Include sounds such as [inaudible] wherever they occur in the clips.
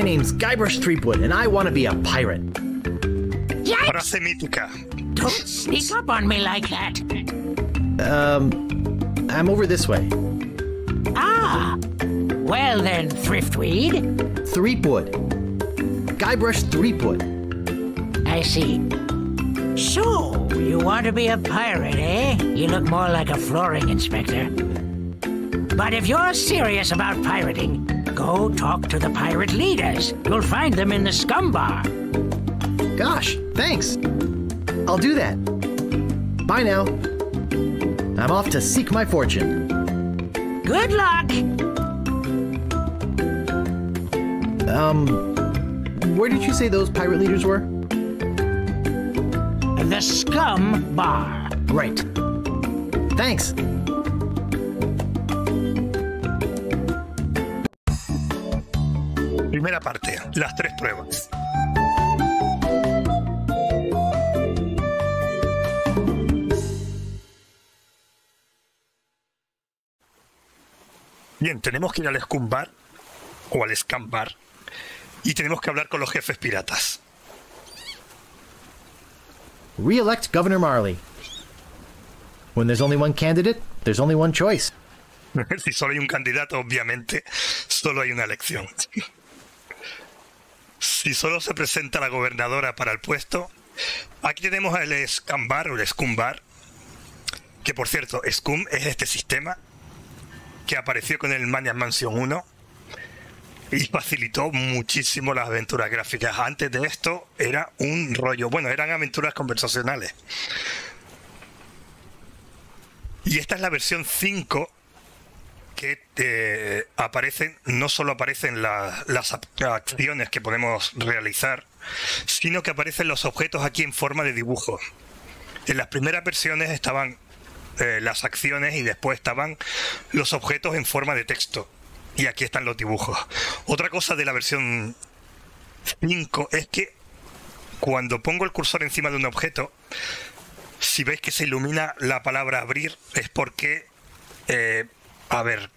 My name's Guybrush Threepwood, and I want to be a pirate. Yikes! Don't sneak up on me like that. Um, I'm over this way. Ah! Well then, Thriftweed, Threepwood. Guybrush Threepwood. I see. So, you want to be a pirate, eh? You look more like a flooring inspector. But if you're serious about pirating, go talk to the pirate leaders. You'll find them in the SCUMM Bar. Gosh, thanks. I'll do that. Bye now. I'm off to seek my fortune. Good luck! Um, where did you say those pirate leaders were? The SCUMM Bar. Right. Thanks. Las tres pruebas. Bien, tenemos que ir al Scumbar o al Scambar y tenemos que hablar con los jefes piratas. Re-elect Governor Marley. When there's only one candidate, there's only one choice. [laughs] si solo hay un candidato, obviamente, solo hay una elección. Si solo se presenta la gobernadora para el puesto, aquí tenemos el Scambar o el Scumbar, que por cierto, Scum es este sistema que apareció con el Maniac Mansion 1 y facilitó muchísimo las aventuras gráficas. Antes de esto era un rollo, bueno, eran aventuras conversacionales. Y esta es la versión 5 que eh, aparecen, no solo aparecen la- las acciones que podemos realizar, sino que aparecen los objetos aquí en forma de dibujo. En las primeras versiones estaban eh, las acciones y después estaban los objetos en forma de texto. Y aquí están los dibujos. Otra cosa de la versión 5 es que cuando pongo el cursor encima de un objeto, si veis que se ilumina la palabra abrir, es porque, eh, a ver,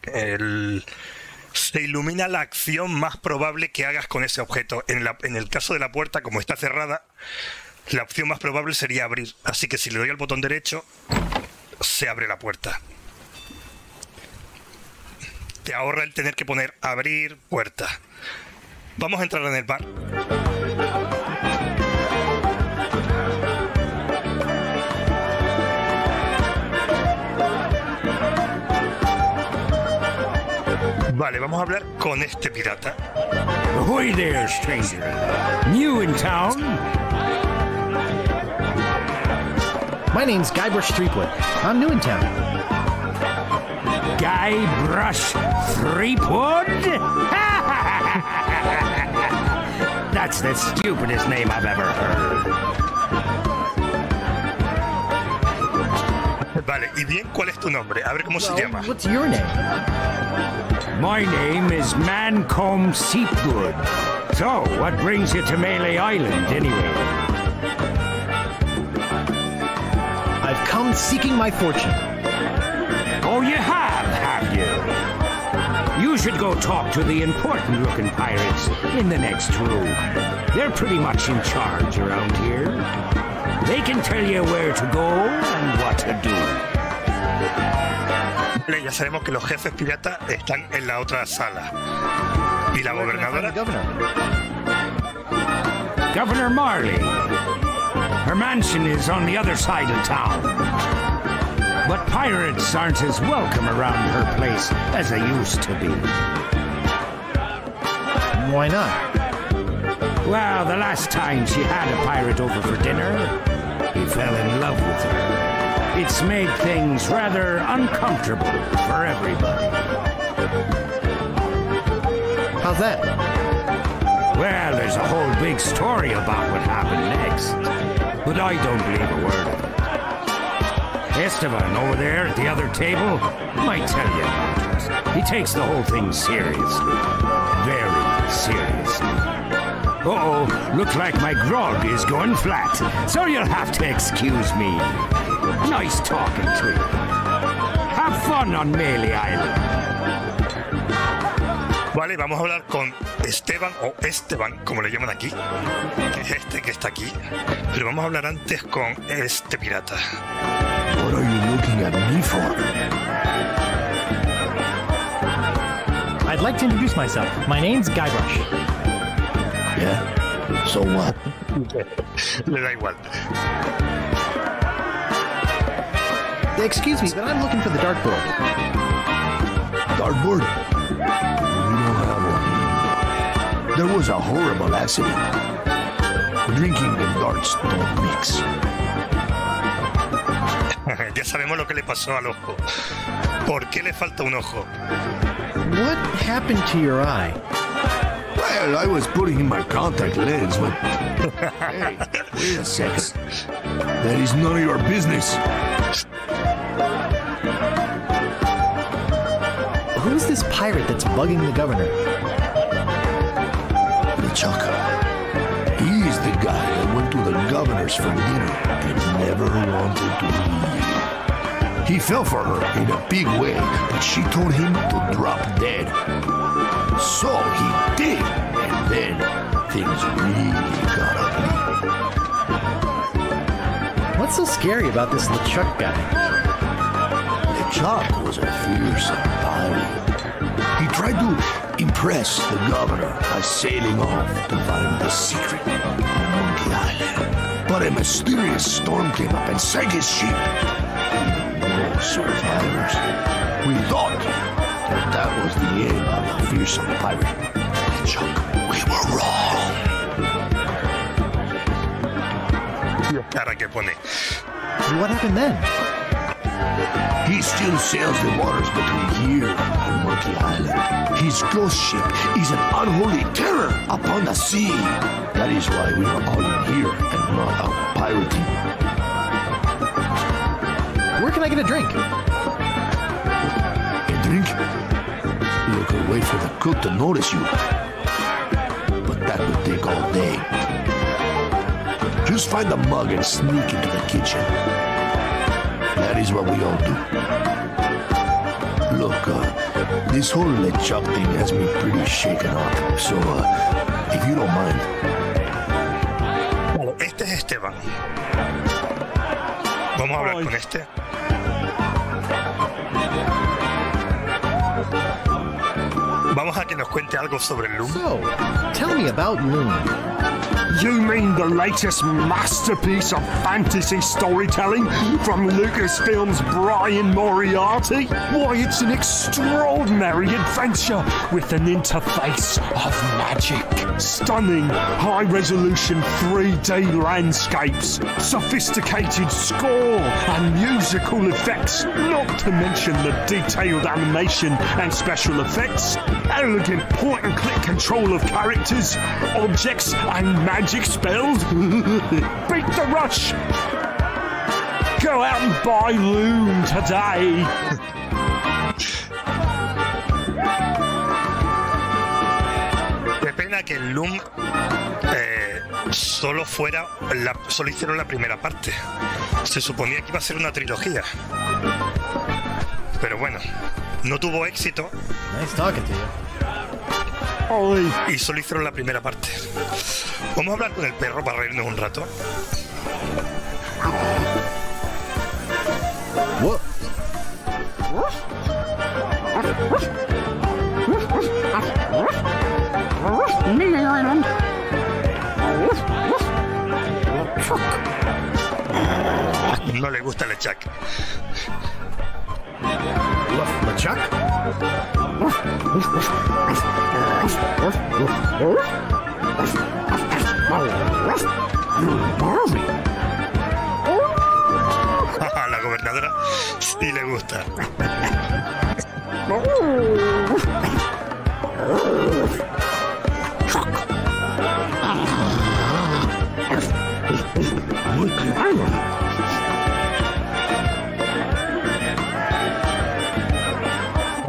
se ilumina la acción más probable que hagas con ese objeto. En, en el caso de la puerta, como está cerrada, la opción más probable sería abrir. Así que si le doy al botón derecho, se abre la puerta. Te ahorra el tener que poner abrir puerta. Vamos a entrar en el bar. Vale, vamos a hablar con este pirata. Ahoy there, stranger. New in town? My name's Guybrush Threepwood. I'm new in town. Guybrush Threepwood? [laughs] That's the stupidest name I've ever heard. Vale, y bien, ¿cuál es tu nombre? A ver cómo se llama. what's your name? My name is Mancomb Seepgood. So, what brings you to Melee Island, anyway? I've come seeking my fortune. Oh, you have, have you? You should go talk to the important looking pirates in the next room. They're pretty much in charge around here. They can tell you where to go and what to do. Vale, ya sabemos que los jefes piratas están en la otra sala. ¿Y la Where can I find gobernadora? the governor? Governor Marley. Her mansion is on the other side of town. But pirates aren't as welcome around her place as they used to be. Why not? Well, the last time she had a pirate over for dinner, he fell in love with her. It's made things rather uncomfortable for everybody. How's that? Well, there's a whole big story about what happened next. But I don't believe a word of it. Estevan over there at the other table might tell you about it. He takes the whole thing seriously. Very seriously. Uh-oh, looks like my grog is going flat, so you'll have to excuse me. Nice talking to you. Have fun on Melee Island. Vale, vamos a hablar con Esteban o Esteban, como le llaman aquí, que es este que está aquí. Pero vamos a hablar antes con este pirata. What are you looking at me for? I'd like to introduce myself. My name's Guybrush. Yeah? So what? [laughs] Le da igual. Excuse me, but I'm looking for the dartboard. Dartboard? We don't have one. There was a horrible accident. Drinking and darts don't mix. [laughs] ya sabemos lo que le pasó al ojo. ¿Por qué le falta un ojo? What happened to your eye? Well, I was putting in my contact lens when. hey, wait a second. That is none of your business. Who's this pirate that's bugging the governor? LeChuck. He's the guy that went to the governor's for dinner and never wanted to leave. He fell for her in a big way, but she told him to drop dead. So he did, and then things really got ugly. What's so scary about this LeChuck guy? LeChuck was a fearsome pirate. He tried to impress the governor by sailing off to find the secret on Monkey Island. But a mysterious storm came up and sank his ship. No. Fearsome pirate. LeChuck, we were wrong. Cara que pone. What happened then? He still sails the waters between here and Monkey Island. His ghost ship is an unholy terror upon the sea. That is why we are all here and not out pirating. Where can I get a drink? A drink? You could wait for the cook to notice you. But that would take all day. Just find the mug and sneak into the kitchen. That is what we all do. Look, uh, this whole LeChuck thing has me pretty shaken up. So, uh, if you don't mind, Este es Esteban. Vamos a hablar con este. A que nos cuente algo sobre Loom. So, tell me about. You mean the latest masterpiece of fantasy storytelling from Lucasfilm's Brian Moriarty? Why, it's an extraordinary adventure with an interface of magic. Stunning, high resolution 3D landscapes, sophisticated score, and musical effects, not to mention the detailed animation and special effects, elegant point and click control of characters, objects, and magic spells. [laughs] Beat the rush! Go out and buy Loom today! Qué pena que el Loom eh, solo fuera, la, solo hicieron la primera parte. Se suponía que iba a ser una trilogía. Pero bueno, no tuvo éxito Nice talking to you. Y solo hicieron la primera parte. Vamos a hablar con el perro para reírnos un rato. No le gusta el Chuck. Le- LeChuck? La gobernadora sí le gusta.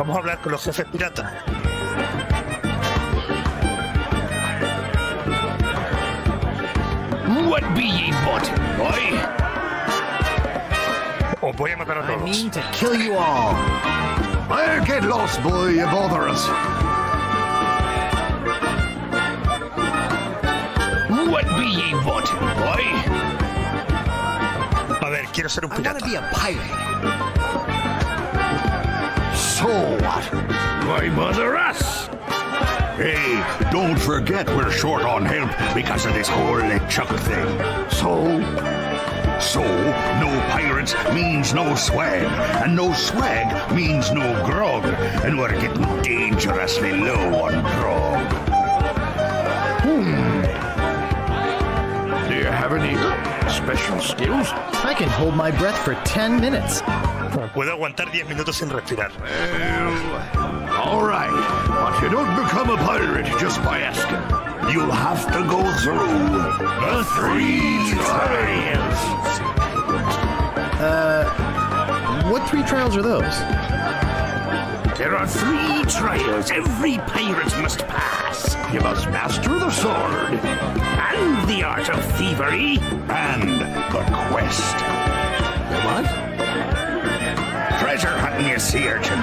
Vamos a hablar con los jefes piratas. what be ye wanting, boy? Os voy a matar a I todos. mean to kill you all. Well, get lost, boy. You bother us. What be ye wanting, boy? A ver, quiero ser un I pirata. be a pirate. So what? Why bother us? Hey, don't forget we're short on help because of this whole LeChuck thing. So? So, no pirates means no swag, and no swag means no grog, and we're getting dangerously low on grog. Hmm. Do you have any special skills? I can hold my breath for 10 minutes. Puedo aguantar 10 minutos sin respirar. Well, all right. But you don't become a pirate just by asking. You'll have to go through the three trials. Uh, what three trials are those? There are three trials every pirate must pass. You must master the sword, and the art of thievery, and the quest. The what? Treasure hunting, you sea urchin.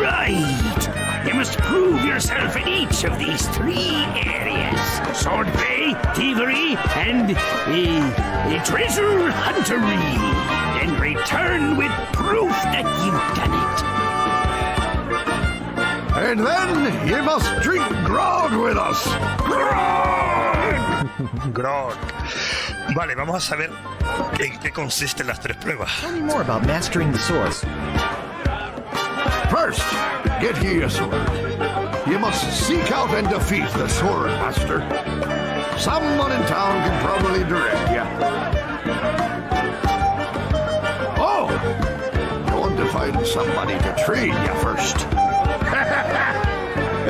Right. You must prove yourself in each of these three areas: Sword Bay, thievery, and uh, treasure huntery. Then return with proof that you've done it. And then you must drink grog with us. Grog! [laughs] Grog. Vale, vamos a saber en qué consisten las tres pruebas. Tell me more about mastering the sword. First, get ye a sword. You must seek out and defeat the sword master. Someone in town can probably direct you. Oh, you want to find somebody to train you first. [laughs]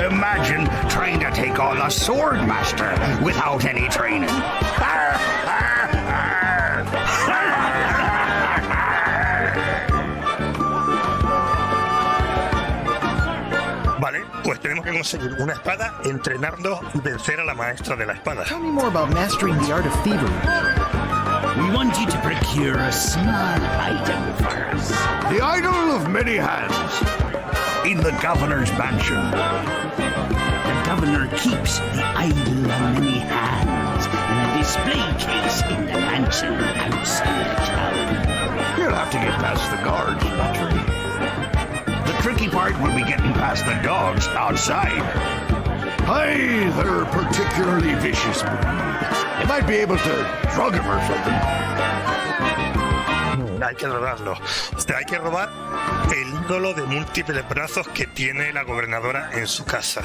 Imagine trying to take on a sword master without any training. [laughs] tenemos que conseguir una espada, entrenarnos y vencer a la maestra de la espada. Tell me more about mastering the art of thievery. We want you to procure a small item for us. The idol of many hands in the governor's mansion. The governor keeps the idol of many hands in a display case in the mansion outside the town. You'll have to get past the guards, naturally. Tricky part will be getting past the dogs outside. Aye, they're particularly vicious. You might be able to drug him or something. Hay que robarlo. O sea, hay que robar el ídolo de múltiples brazos que tiene la gobernadora en su casa.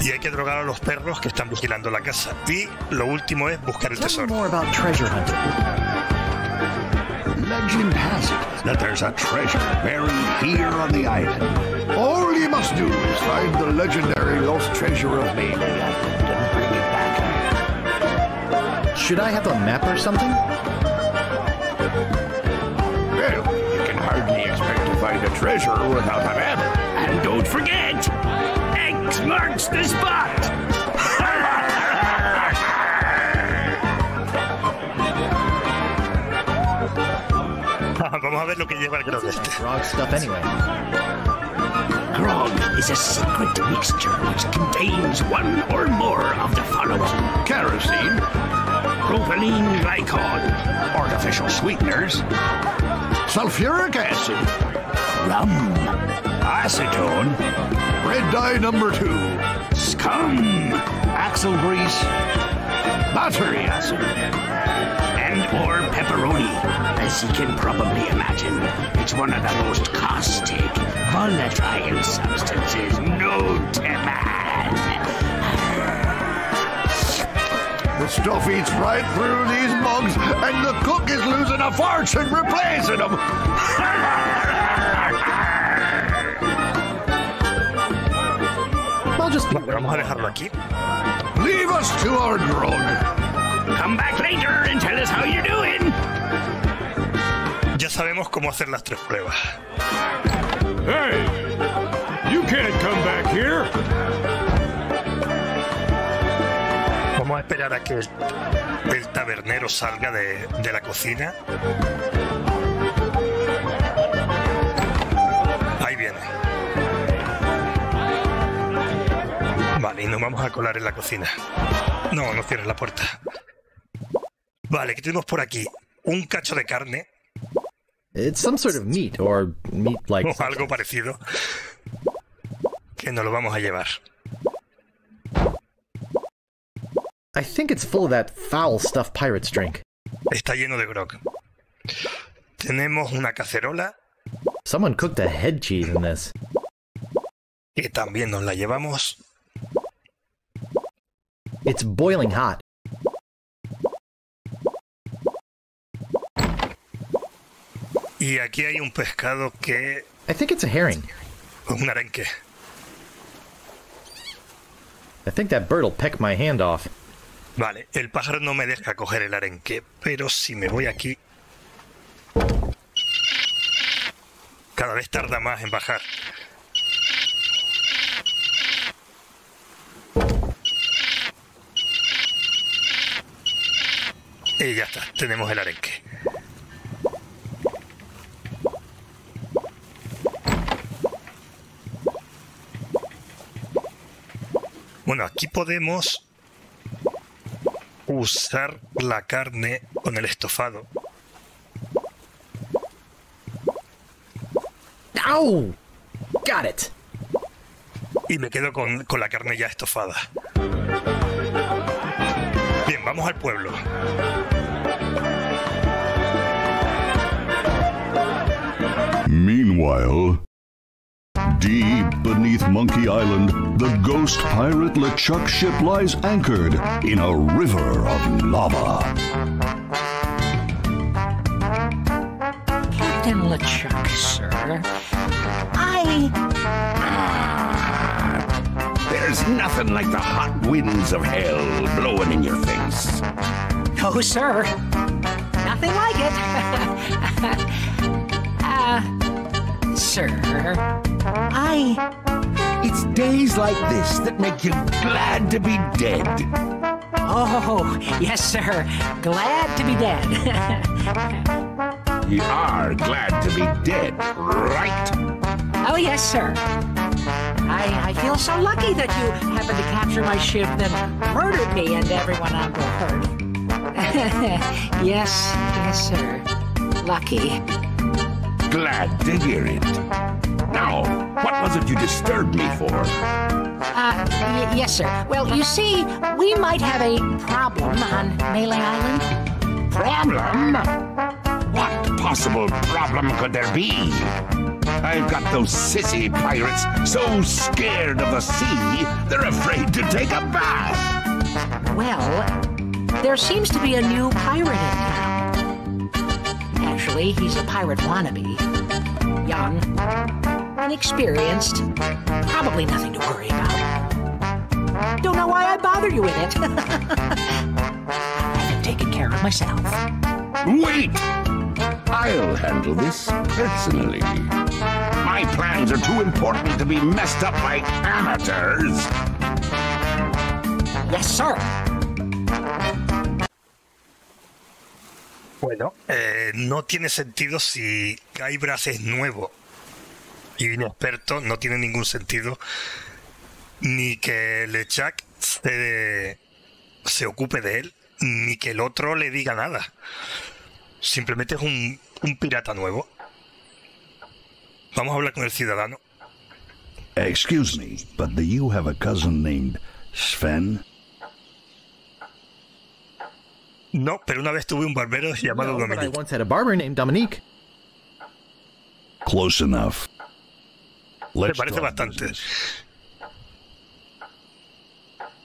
Y hay que drogar a los perros que están vigilando la casa. Y lo último es buscar el Tell me tesoro. Legend has it that there's a treasure buried here on the island. All you must do is find the legendary lost treasure of Mania and bring it back. Should I have a map or something? Well, you can hardly expect to find a treasure without a map. And don't forget, X marks the spot. Vamos a ver lo que lleva el grog este. Frog stuff anyway. Grog is a secret mixture which contains one or more of the following Kerosene, propylene glycol, artificial sweeteners, sulfuric acid, rum, acetone, red dye number two, scum, axle grease, battery acid. And or pepperoni. As you can probably imagine, it's one of the most caustic, volatile substances known to man. The stuff eats right through these mugs, and the cook is losing a fortune replacing them. I'll just be Vale, vamos a dejarlo. Leave us to our grog. Come back later and tell us how you're doing. Ya sabemos cómo hacer las tres pruebas. Hey! You can't come back here! Vamos a esperar a que el, el tabernero salga de, de la cocina. Ahí viene. Vale, y nos vamos a colar en la cocina. No, no cierres la puerta. Vale, ¿qué tenemos por aquí? Un cacho de carne It's some sort of meat or meat like. o algo parecido. Que nos lo vamos a llevar. I think it's full of that foul stuff pirates drink. Está lleno de grog. Tenemos una cacerola Someone cooked a head cheese in this. que también nos la llevamos. It's boiling hot. Y aquí hay un pescado que I think it's a herring. un arenque. I think that bird'll peck my hand off. Vale, el pájaro no me deja coger el arenque, pero si me voy aquí... Cada vez tarda más en bajar. Y ya está, tenemos el arenque. Bueno, aquí podemos usar la carne con el estofado. Ow! Got it. Y me quedo con, con la carne ya estofada. Bien, vamos al pueblo. Meanwhile, deep beneath Monkey Island, the ghost pirate LeChuck ship lies anchored in a river of lava. Captain LeChuck, sir. I. Ah, there's nothing like the hot winds of hell blowing in your face. No, sir. Nothing like it. [laughs] sir. I. It's days like this that make you glad to be dead. Oh, yes, sir. Glad to be dead. You are glad to be dead, right? oh, yes, sir. I, I feel so lucky that you happened to capture my ship, then murdered me and everyone on board. [laughs] yes, yes, sir. Lucky. Glad to hear it. Now, what was it you disturbed me for? Uh, yes, sir. Well, you see, we might have a problem on Melee Island. Problem? What possible problem could there be? I've got those sissy pirates so scared of the sea, they're afraid to take a bath. Well, there seems to be a new pirate in town. Actually, he's a pirate wannabe. Young, inexperienced, probably nothing to worry about. Don't know why I bother you with it. I can take it care of myself. Wait! I'll handle this personally. My plans are too important to be messed up by amateurs. Yes, sir. Bueno, eh, no tiene sentido si Guybrush es nuevo y inexperto, no tiene ningún sentido ni que LeChuck se, se ocupe de él, ni que el otro le diga nada. Simplemente es un, un pirata nuevo. Vamos a hablar con el ciudadano. Excuse me, but do you have a cousin named Sven? No, pero una vez tuve un barbero llamado No, but I once had a barber named Dominique. Close enough. Me Let's parece talk bastante. business.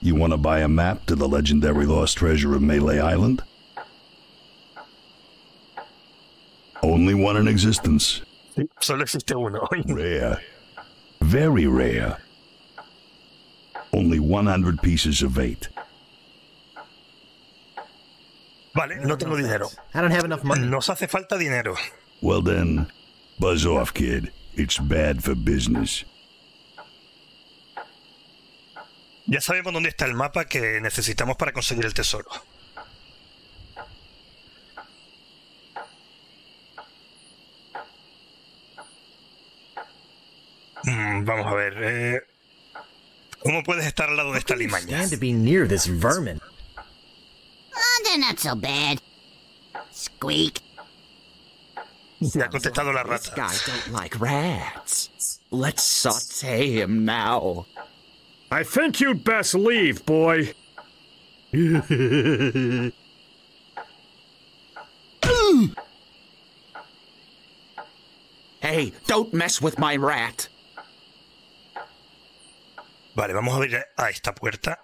You want to buy a map to the legendary lost treasure of Melee Island? Only one in existence. Sí, Solo existe uno. [laughs] Rare. Very rare. Only 100 pieces of eight. Vale, no tengo dinero. I don't have enough money. Nos hace falta dinero. Well then, buzz off, kid. It's bad for business. Ya sabemos dónde está el mapa que necesitamos para conseguir el tesoro. Mm, vamos a ver. eh, ¿Cómo puedes estar al lado de esta limaña? Oh, they're not so bad. Squeak. Se ha contestado la This guy don't like rats. Let's saute him now. I think you'd best leave, boy. Hey, don't mess with my rat. Vale, vamos a ver a esta puerta.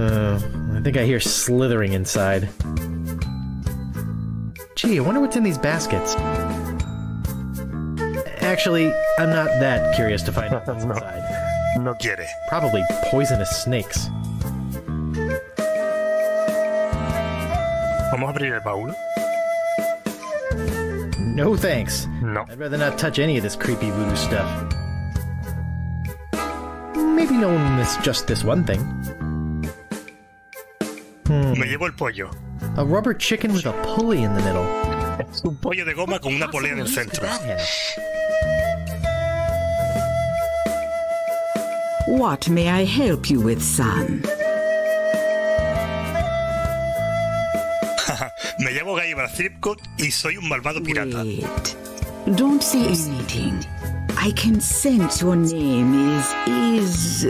Uh, I think I hear slithering inside. Gee, I wonder what's in these baskets. Actually, I'm not that curious to find out [laughs] what's No. inside. No quiere. Probably poisonous snakes. Vamos a abrir el baúl. No thanks. No. I'd rather not touch any of this creepy voodoo stuff. Maybe no one missed just this one thing. Hmm. Me llevo el pollo. A rubber chicken with a pulley in the middle. [laughs] Un pollo de goma con una polea en el centro. What may I help you with, son? [laughs] Me llamo Guybrush Threepwood y soy un malvado pirata. Wait. Don't say anything. I can sense your name is is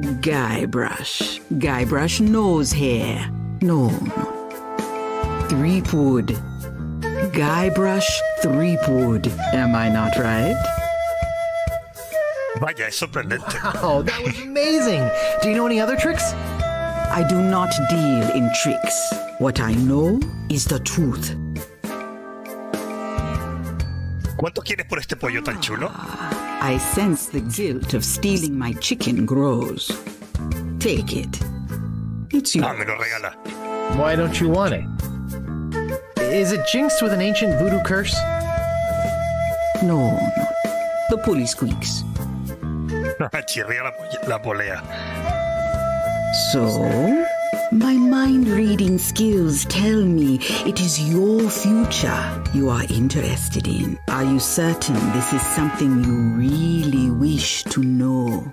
Guybrush. Guybrush nose hair. No, no. Threepwood. Guybrush Threepwood. Am I not right? Vaya, es sorprendente. Oh, that was amazing! Do you know any other tricks? I do not deal in tricks. What I know is the truth. ¿Cuánto quieres por este pollo tan chulo? Ah. I sense the guilt of stealing my chicken grows. Take it. It's me yours. Why don't you want it? Is it jinxed with an ancient voodoo curse? No, no. The pulley squeaks. [laughs] Chirría la, polla- la polea. So, my mind reading skills tell me it is your future you are interested in. Are you certain this is something you really wish to know?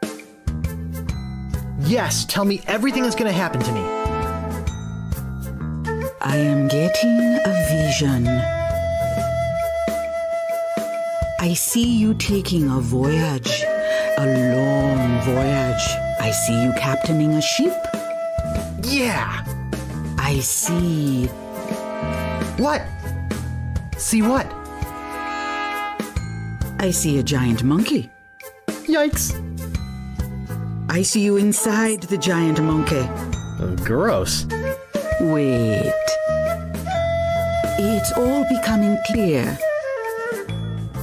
Yes, tell me everything that's gonna happen to me. I am getting a vision. I see you taking a voyage, a long voyage. I see you captaining a ship. Yeah! I see What? See what? I see a giant monkey. Yikes! I see you inside the giant monkey. Uh, gross. Wait. It's all becoming clear.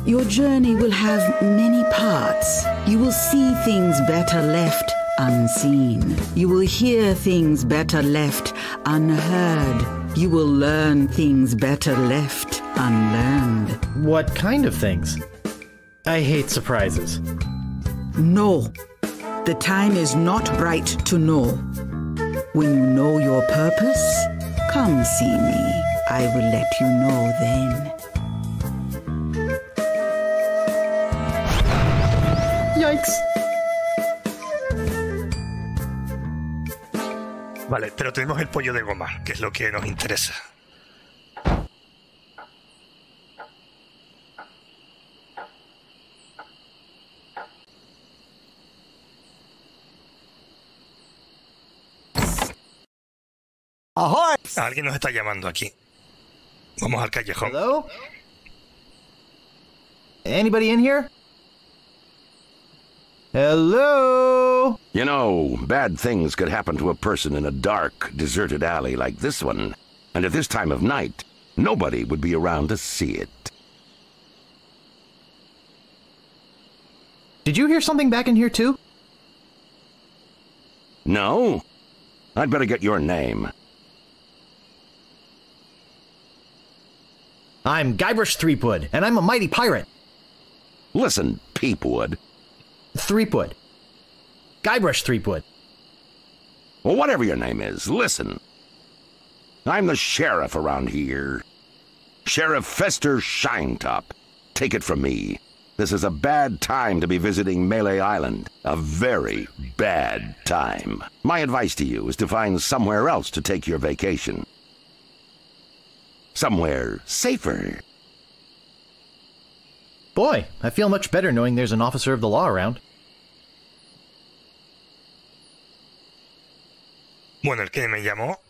Your journey will have many parts. You will see things better left unseen. You will hear things better left unheard. You will learn things better left unlearned. What kind of things? I hate surprises. No, the time is not bright to know. When you know your purpose, come see me. I will let you know then. Vale, pero tenemos el pollo de goma, que es lo que nos interesa. Alguien nos está llamando aquí. Vamos al callejón. Hello? Anybody in here? Hello? You know, bad things could happen to a person in a dark, deserted alley like this one. And at this time of night, nobody would be around to see it. Did you hear something back in here too? No? I'd better get your name. I'm Guybrush Threepwood, and I'm a mighty pirate. Listen, Peepwood. Threepwood. Guybrush Threepwood. Well, whatever your name is, listen. I'm the sheriff around here. Sheriff Fester Shinetop. Take it from me. This is a bad time to be visiting Melee Island. A very bad time. My advice to you is to find somewhere else to take your vacation. Somewhere safer. Boy, I feel much better knowing there's an officer of the law around. Bueno, el que me llamó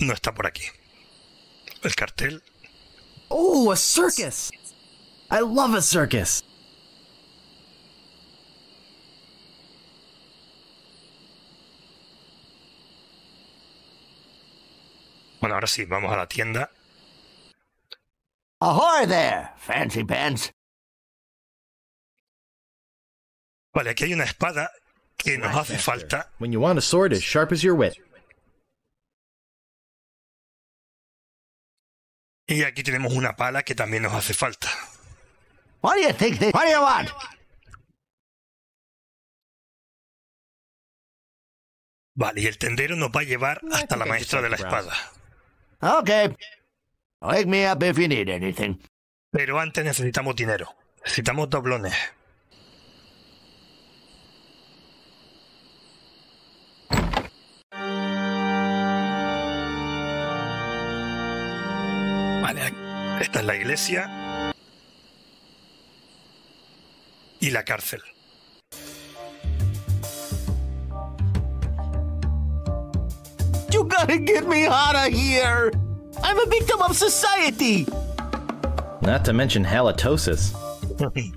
no está por aquí. El cartel. Oh, a circus! I love a circus! Bueno, ahora sí, vamos a la tienda. Ahoy there, fancy pants. Vale, aquí hay una espada que nos hace falta. When you want a sword as sharp as your wit. Y aquí tenemos una pala que también nos hace falta. What do you think this? What do you want? Vale, y el tendero nos va a llevar hasta la maestra de la espada. Okay. Wake me up if you need anything. Pero antes necesitamos dinero. Necesitamos doblones. Vale, esta es la iglesia y la cárcel. You gotta get me out of here! I'm a victim of society! Not to mention halitosis. [laughs]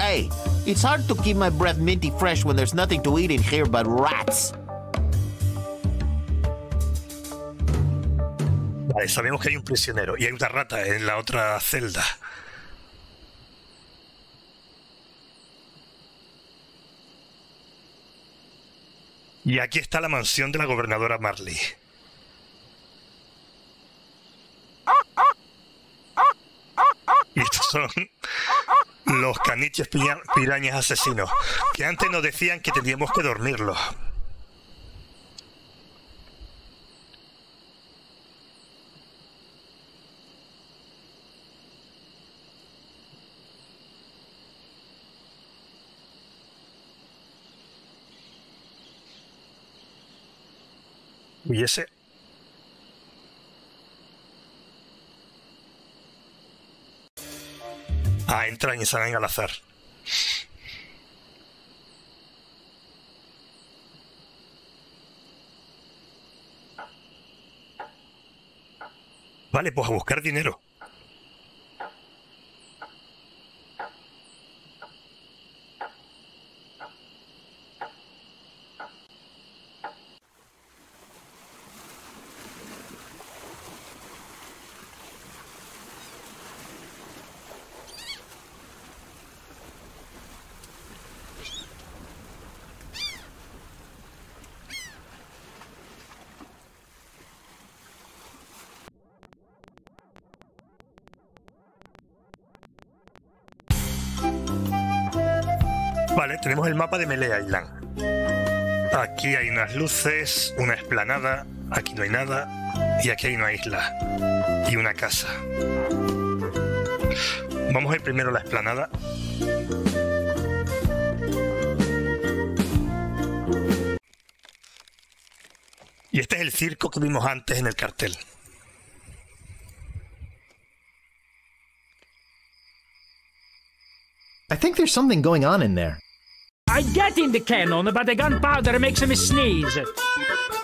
Hey, it's hard to keep my breath minty fresh when there's nothing to eat in here but rats. Vale, sabemos que hay un prisionero y hay una rata en la otra celda. Y aquí está la mansión de la gobernadora Marley. [laughs] Y estos son los caniches pira- pirañas asesinos, que antes nos decían que teníamos que dormirlos. Ese Ah, entran y salen al azar. Vale, pues a buscar dinero. Tenemos el mapa de Melee Island. Aquí hay unas luces, una esplanada, aquí no hay nada, y aquí hay una isla y una casa. Vamos a ir primero a la esplanada. Y este es el circo que vimos antes en el cartel. I think there's something going on in there. I get in the cannon, but the gunpowder makes me sneeze.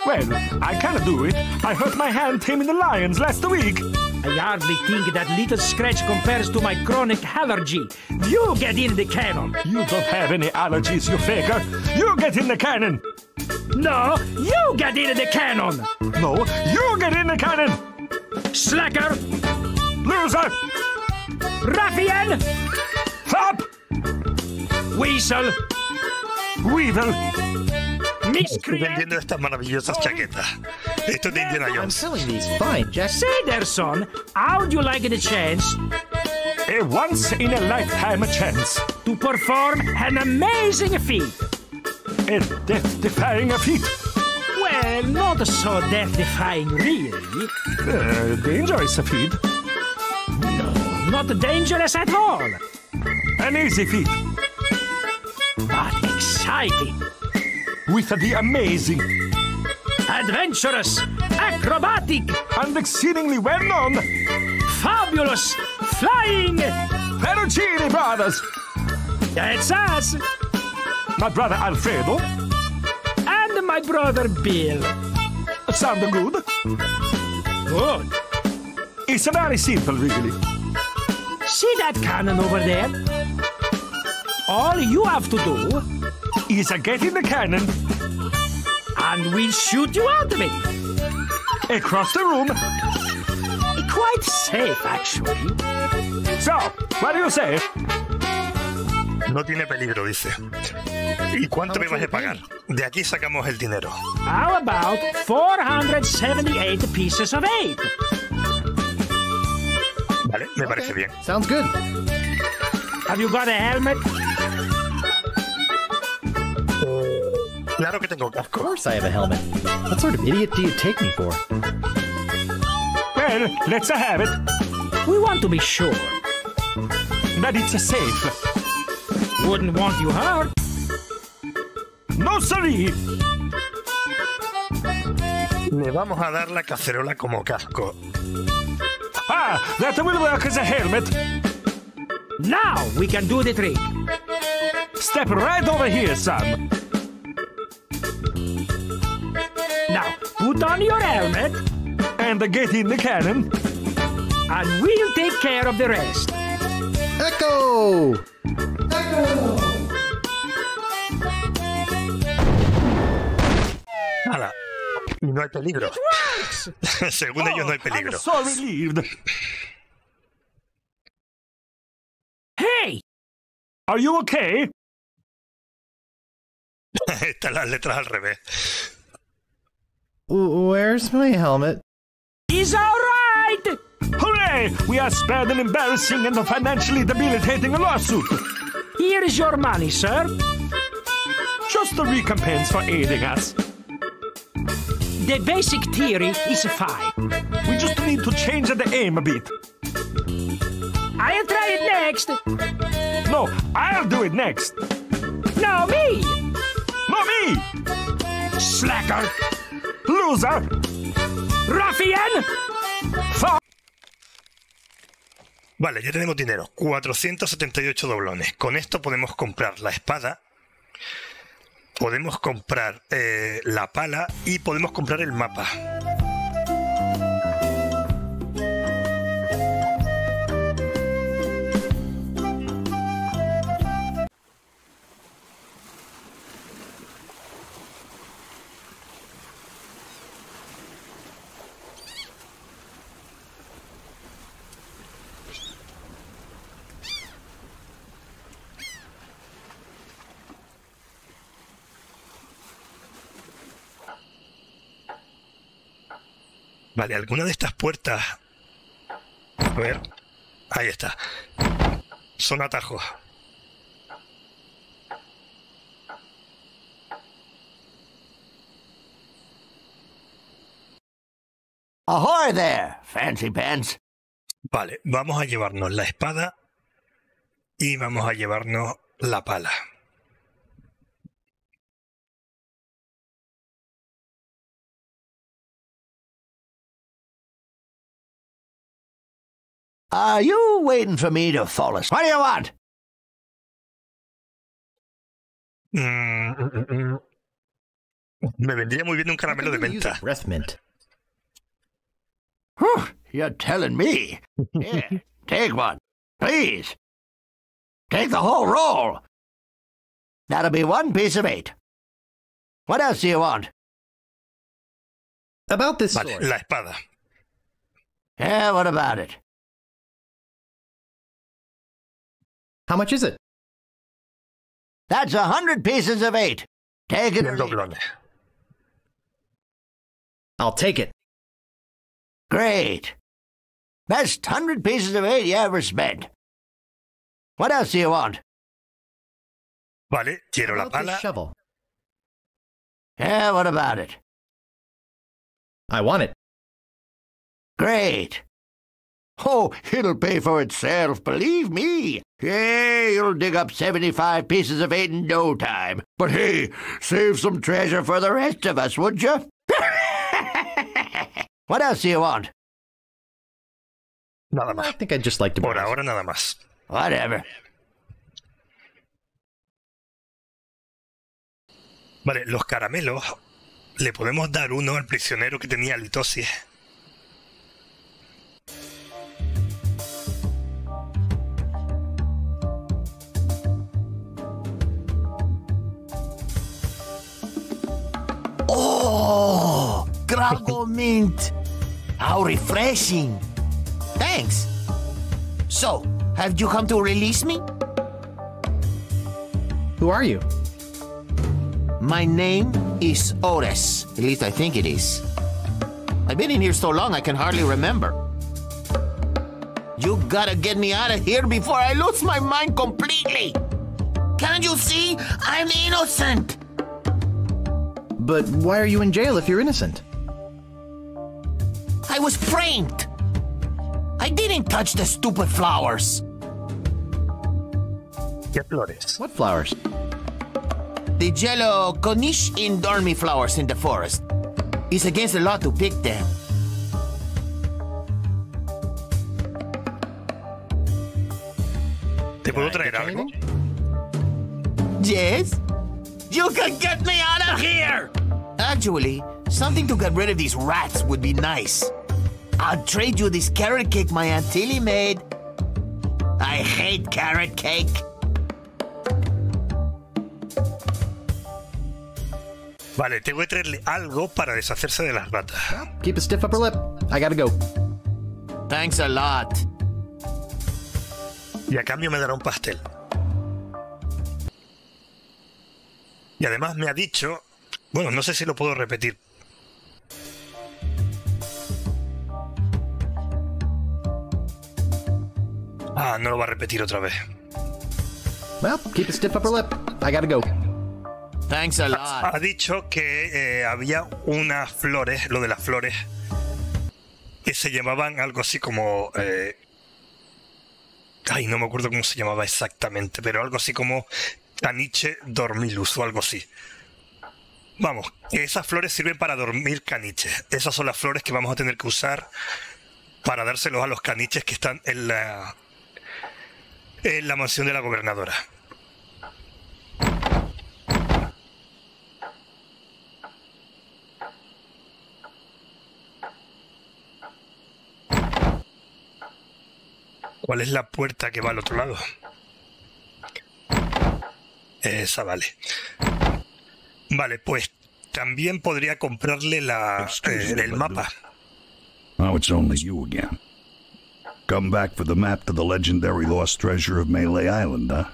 Well, I cannot do it. I hurt my hand taming the lions last week. I hardly think that little scratch compares to my chronic allergy. You get in the cannon. You don't have any allergies, you faker. You get in the cannon. No, you get in the cannon. No, you get in the cannon. Slacker, Loser. ruffian, Flop. weasel, Weevil. Estoy vendiendo estas maravillosas chaquetas. Esto es de Indiana I'm Jones. selling these fine, Jack. Say there, son, how'd you like the chance A once in a lifetime chance. to perform an amazing feat? a death-defying feat. Well, not so death-defying, really. Uh, dangerous feat. No, not dangerous at all. An easy feat. But With the amazing, adventurous, acrobatic, and exceedingly well-known, fabulous, flying Perugini brothers. That's us. My brother Alfredo. And my brother Bill. Sound good? Good. It's very simple, really. See that cannon over there? All you have to do is get in the cannon and we'll shoot you out of it. Across the room. Quite safe, actually. So, what do you say? No tiene peligro, dice. ¿Y cuánto me vas a pagar? De aquí sacamos el dinero. How about 478 pieces of eight? Vale, me parece bien. Sounds good. Have you got a helmet? Claro que tengo casco. Of course I have a helmet. What sort of idiot do you take me for? Well, let's have it. We want to be sure. That it's safe. Wouldn't want you hurt. No, sorry. Le vamos a dar la cacerola como casco. Ah, that will work as a helmet. Now we can do the trick. Step right over here, Sam. Put on your helmet. And get in the cannon. And we'll take care of the rest. Echo! Echo! ¡Hala! Y no hay peligro. [laughs] Según oh, ellos no hay oh, peligro. I'm so relieved. Hey! Are you okay? [laughs] Están las letras al revés. Where's my helmet? He's all right! Hooray! We are spared an embarrassing and financially debilitating lawsuit. Here is your money, sir. Just a recompense for aiding us. The basic theory is fine. We just need to change the aim a bit. I'll try it next. No, I'll do it next. No, me. No, me. Slacker. Loser. Ruffian. Vale, ya tenemos dinero. 478 doblones. Con esto podemos comprar la espada, podemos comprar eh, la pala y podemos comprar el mapa. Vale, alguna de estas puertas. A ver. Ahí está. Son atajos. Ahoy there, fancy pants. Vale, vamos a llevarnos la espada y vamos a llevarnos la pala. Are you waiting for me to fall asleep? What do you want? Mm, [laughs] Me vendría muy bien un caramelo de menta. Breath mint. Whew, you're telling me. Here, [laughs] take one, please. Take the whole roll. That'll be one piece of eight. What else do you want? About this Vale, sword. la espada. Yeah, what about it? How much is it? That's a hundred pieces of eight. Take it Cien or leave it. doblones. I'll take it. Great. Best hundred pieces of eight you ever spent. What else do you want? Vale, quiero la pala shovel. Yeah, what about it? I want it. Great. Oh, it'll pay for itself, believe me. Hey, you'll dig up 75 pieces of eight in no time. But hey, save some treasure for the rest of us, would you? [laughs] what else do you want? Nada más. I think I'd just like to. Por browse. ahora nada más. Whatever. Vale, los caramelos le podemos dar uno al prisionero que tenía halitosis. Oh, Grago [laughs] mint. How refreshing. Thanks. So, have you come to release me? Who are you? My name is Otis. At least I think it is. I've been in here so long I can hardly remember. You gotta get me out of here before I lose my mind completely. Can't you see? I'm innocent. But why are you in jail if you're innocent? I was framed. I didn't touch the stupid flowers. ¿Qué flores? What flowers? The yellow Caniche Endormi flowers in the forest. It's against the law to pick them. ¿Te puedo traer algo? Yes? You can get me out of here! Actually, something to get rid of these rats would be nice. I'll trade you this carrot cake my Aunt Tilly made. I hate carrot cake. Vale, tengo que traerle algo para deshacerse de las ratas. Keep a stiff upper lip. I gotta go. Thanks a lot. Y a cambio me dará un pastel. Y además me ha dicho, bueno, no sé si lo puedo repetir. Ah, no lo va a repetir otra vez. Well, keep a stiff upper lip. I gotta go. Thanks a lot. Ha dicho que eh, había unas flores, lo de las flores, que se llamaban algo así como... eh, ay, no me acuerdo cómo se llamaba exactamente, pero algo así como caniche dormilus o algo así. Vamos, esas flores sirven para dormir caniches. Esas son las flores que vamos a tener que usar para dárselos a los caniches que están en la, en la mansión de la gobernadora. ¿Cuál es la puerta que va al otro lado? Esa vale. Vale, pues también podría comprarle la, Excuse eh, el mapa. Now it's only you again. Come back for the map to the legendary lost treasure of Melee Island, huh?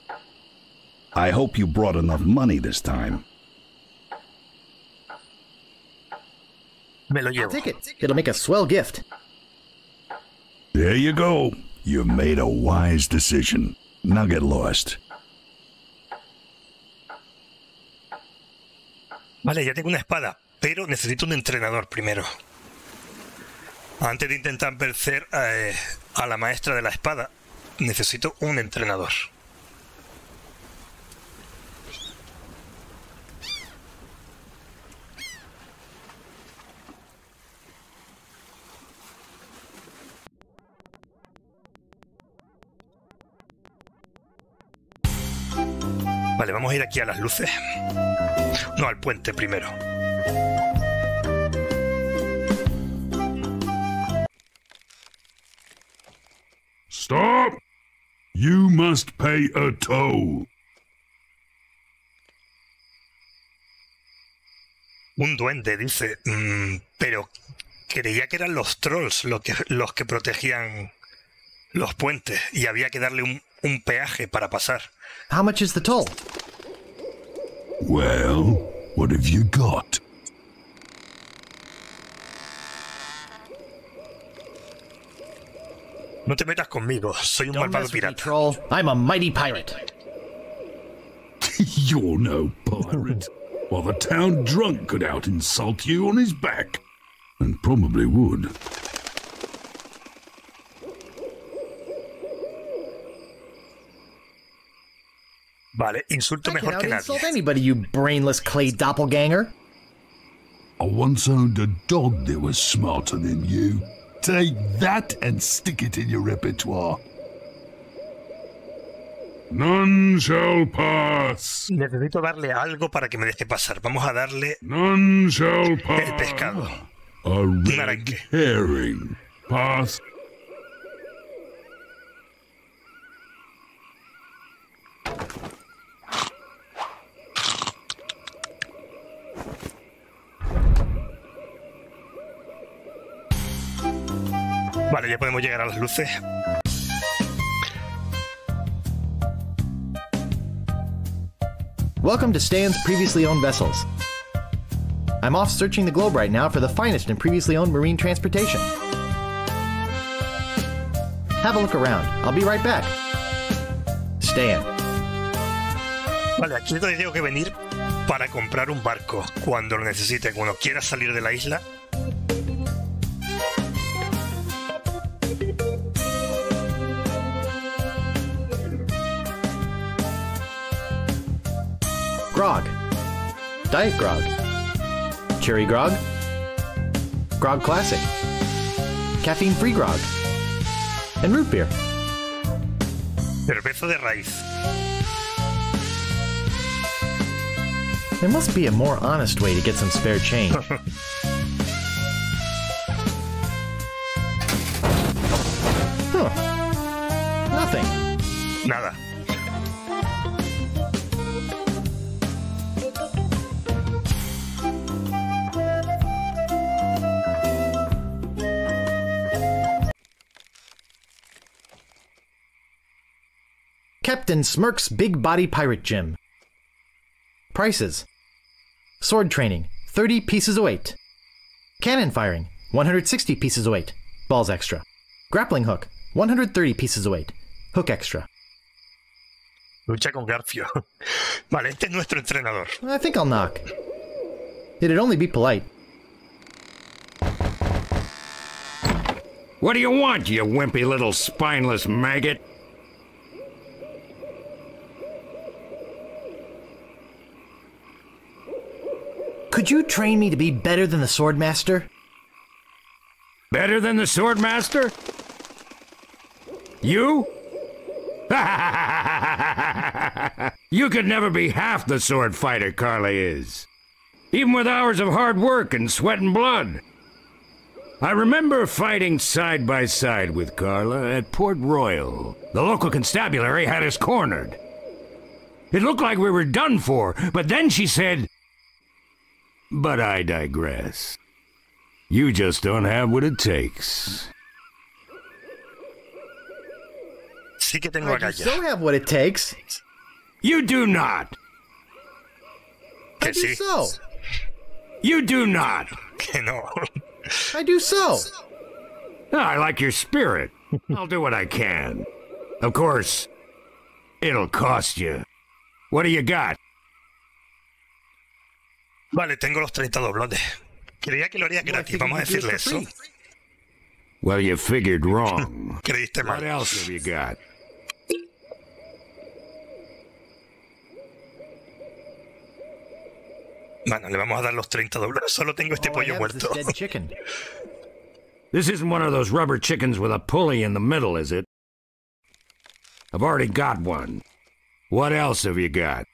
I hope you brought enough money this time. Me lo I'll take it. It'll make a swell gift. There you go. You've made a wise decision. Now get lost. Vale, ya tengo una espada, pero necesito un entrenador primero. Antes de intentar vencer eh, a la maestra de la espada, necesito un entrenador. Vale, vamos a ir aquí a las luces. No, al puente primero. Stop! You must pay a toll. Un duende, dice. "Mm, pero creía que eran los trolls los que, los que protegían los puentes y había que darle un, un peaje para pasar. How much is the toll? Well, what have you got? No te metas conmigo, soy un Don't malvado mess with me, pirata. troll. I'm a mighty pirate. [laughs] You're no pirate. while the town drunk could out insult you on his back. And probably would. Vale, insulto I mejor can que nadie. insult anybody, you brainless clay doppelganger. I once owned a dog that was smarter than you. Take that and stick it in your repertoire. None shall pass. Necesito darle algo para que me deje pasar. Vamos a darle None shall pass. [laughs] el pescado. A red herring. Pass. Vale, ya podemos llegar a las luces. Welcome to Stan's previously owned vessels. I'm off searching the globe right now for the finest in previously owned marine transportation. Have a look around. I'll be right back. Stan. Vale, aquí tengo que venir para comprar un barco cuando lo necesite, cuando quiera salir de la isla. Diet Grog. Cherry Grog. Grog Classic. Caffeine free Grog. And root beer. Cerveza de raíz. There must be a more honest way to get some spare change. [laughs] Captain Smirk's Big Body Pirate Gym. Prices Sword training, 30 pieces of weight. Cannon firing, 160 pieces of weight. Balls extra. Grappling hook, 130 pieces of weight. Hook extra. Lucha con Garfio. [laughs] Vale, este es nuestro entrenador. I think I'll knock. It'd only be polite. What do you want, you wimpy little spineless maggot? Could you train me to be better than the Swordmaster? Better than the Swordmaster? You? [laughs] you could never be half the sword fighter Carla is. Even with hours of hard work and sweat and blood. I remember fighting side by side with Carla at Port Royal. The local constabulary had us cornered. It looked like we were done for, but then she said, But I digress. You just don't have what it takes. Sí que tengo I do agallas. so have what it takes. You do not. I Que do sí. so. You do not. Que no. I do so. Ah, I like your spirit. I'll do what I can. Of course, it'll cost you. What do you got? Vale, tengo los 30 doblones. Creía que lo haría gratis. Vamos a decirle eso. Well, you figured wrong. [laughs] Creíste what mal. else have you got? Bueno, le vamos a dar los 30 doblones. Solo tengo este pollo muerto. this dead chicken. [laughs] This isn't one of those rubber chickens with a pulley in the middle, is it? I've already got one. What else have you got?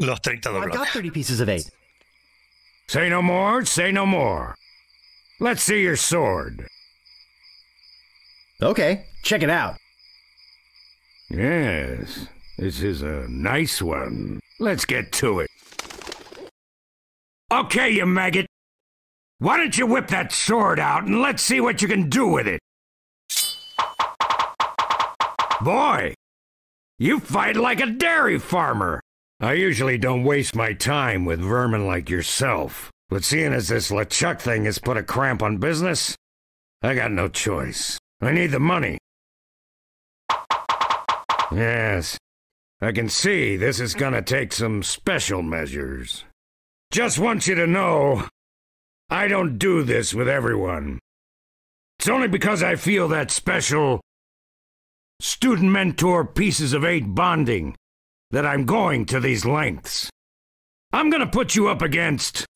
Los 30 I've got 30 pieces of eight. Say no more, say no more. Let's see your sword. Okay, check it out. Yes, this is a nice one. Let's get to it. Okay, you maggot. Why don't you whip that sword out and let's see what you can do with it? Boy, you fight like a dairy farmer. I usually don't waste my time with vermin like yourself, but seeing as this LeChuck thing has put a cramp on business, I got no choice. I need the money. Yes, I can see this is gonna take some special measures. Just want you to know, I don't do this with everyone. It's only because I feel that special student mentor pieces of eight bonding that I'm going to these lengths. I'm gonna put you up against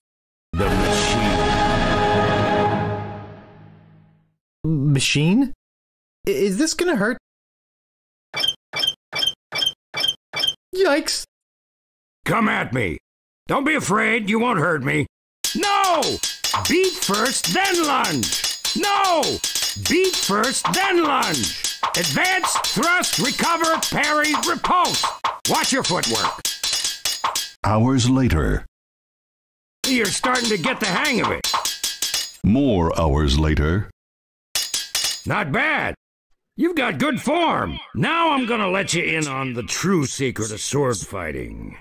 the machine. Machine? Is this gonna hurt? Yikes! Come at me. Don't be afraid, you won't hurt me. No! Beat first, then lunge. No! Beat first, then lunge. Advance, thrust, recover, parry, repulse. Watch your footwork. Hours later. You're starting to get the hang of it. More hours later. Not bad. You've got good form. Now I'm gonna let you in on the true secret of sword fighting.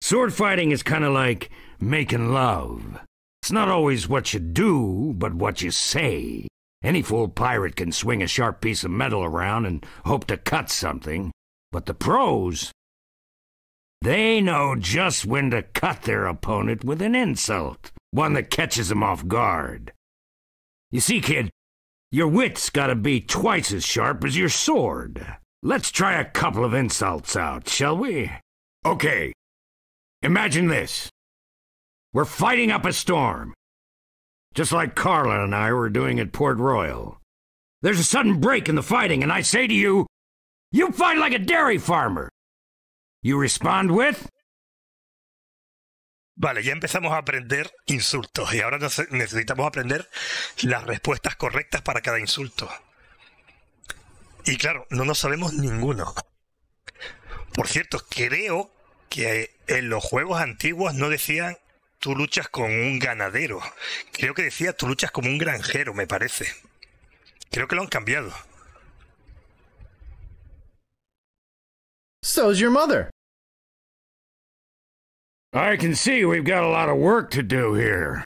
Sword fighting is kinda like making love. It's not always what you do, but what you say. Any fool pirate can swing a sharp piece of metal around and hope to cut something. But the pros, they know just when to cut their opponent with an insult, one that catches them off guard. You see, kid, your wit's gotta be twice as sharp as your sword. Let's try a couple of insults out, shall we? Okay. Imagine this. We're fighting up a storm. Just like Carla and I were doing at Port Royal. There's a sudden break in the fighting, and I say to you, you fight like a dairy farmer. You respond with, Vale, ya empezamos a aprender insultos y ahora necesitamos aprender las respuestas correctas para cada insulto. Y claro, no nos sabemos ninguno. Por cierto, creo que en los juegos antiguos no decían tú luchas con un ganadero. Creo que decía tú luchas como un granjero, me parece. Creo que lo han cambiado. So's your mother. I can see we've got a lot of work to do here.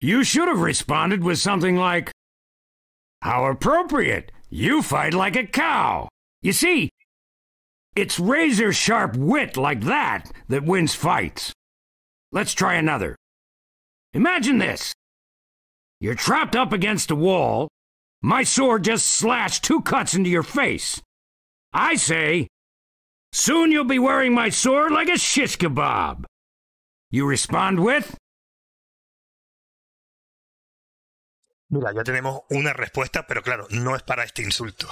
You should have responded with something like, How appropriate! You fight like a cow! You see, it's razor sharp wit like that that wins fights. Let's try another. Imagine this. You're trapped up against a wall. My sword just slashed two cuts into your face. I say, Soon you'll be wearing my sword like a shish kebab. You respond with, Mira, ya tenemos una respuesta, pero claro, no es para este insulto.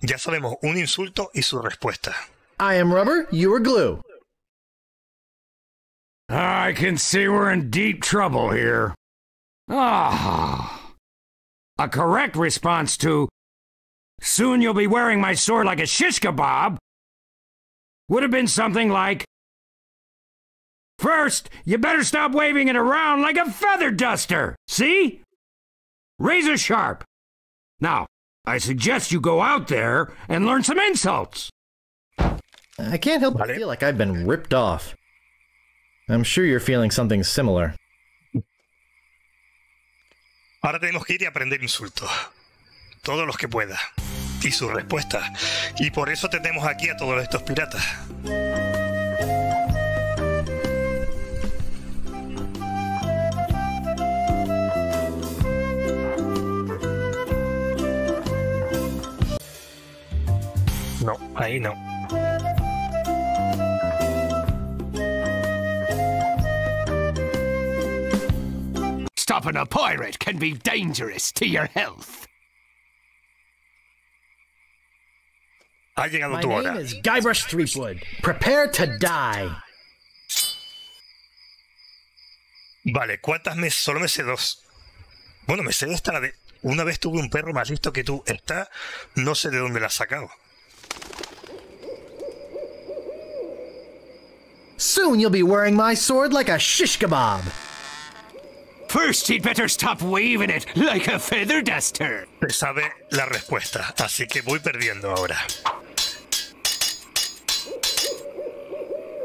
Ya sabemos un insulto y su respuesta. I am rubber, you are glue. I can see we're in deep trouble here. Ah. A correct response to, Soon you'll be wearing my sword like a shish kebab, would have been something like, First, you better stop waving it around like a feather duster. See? Razor sharp. Now, I suggest you go out there and learn some insults. I can't help but feel like I've been ripped off. I'm sure you're feeling something similar. Ahora tenemos que ir y aprender insultos. Todos los que pueda. Y su respuesta. Y por eso tenemos aquí a todos estos piratas. No, ahí no. Stopping a pirate can be dangerous to your health. Ha llegado My tu name hora. is Guybrush Threepwood. Prepare to die. Vale, ¿cuántas me Solo me sé dos. Bueno, me sé esta la de. Una vez tuve un perro más listo que tú. Esta no sé de dónde la has sacado. Soon you'll be wearing my sword like a shish kebab. First, he'd better stop waving it like a feather duster. Se sabe la respuesta, así que voy perdiendo ahora.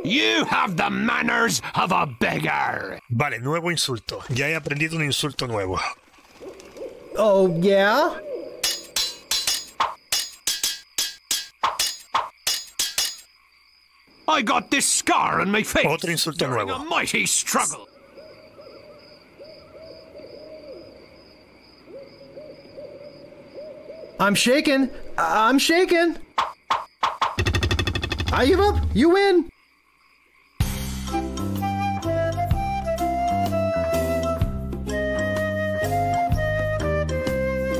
You have the manners of a beggar. Vale, nuevo insulto. Ya he aprendido un insulto nuevo. Oh, yeah? I got this scar on my face. Otro insulto nuevo. A mighty struggle. I'm shaking. I'm shaking. I give up. You win.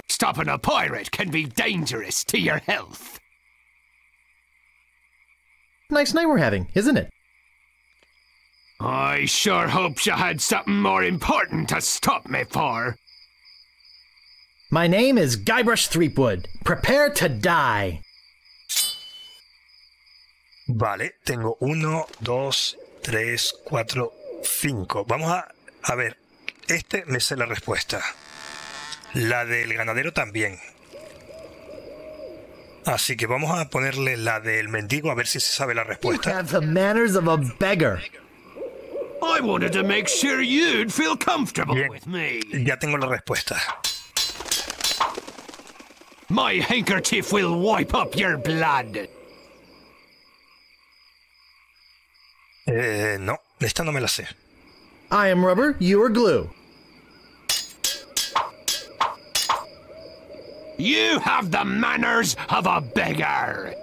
Stopping a pirate can be dangerous to your health. Nice night we're having, isn't it? I sure hoped you had something more important to stop me for. My name is Guybrush Threepwood. Prepare to die. Vale, tengo uno, dos, tres, cuatro, cinco. Vamos a, a ver. Este me sé la respuesta. La del ganadero también. Así que vamos a ponerle la del mendigo a ver si se sabe la You respuesta. have the manners of a beggar. I wanted to make sure you'd feel comfortable Bien, with me. ya tengo la respuesta. My handkerchief will wipe up your blood. Eh, no, esta no me la sé. I am rubber, you are glue. You have the manners of a beggar.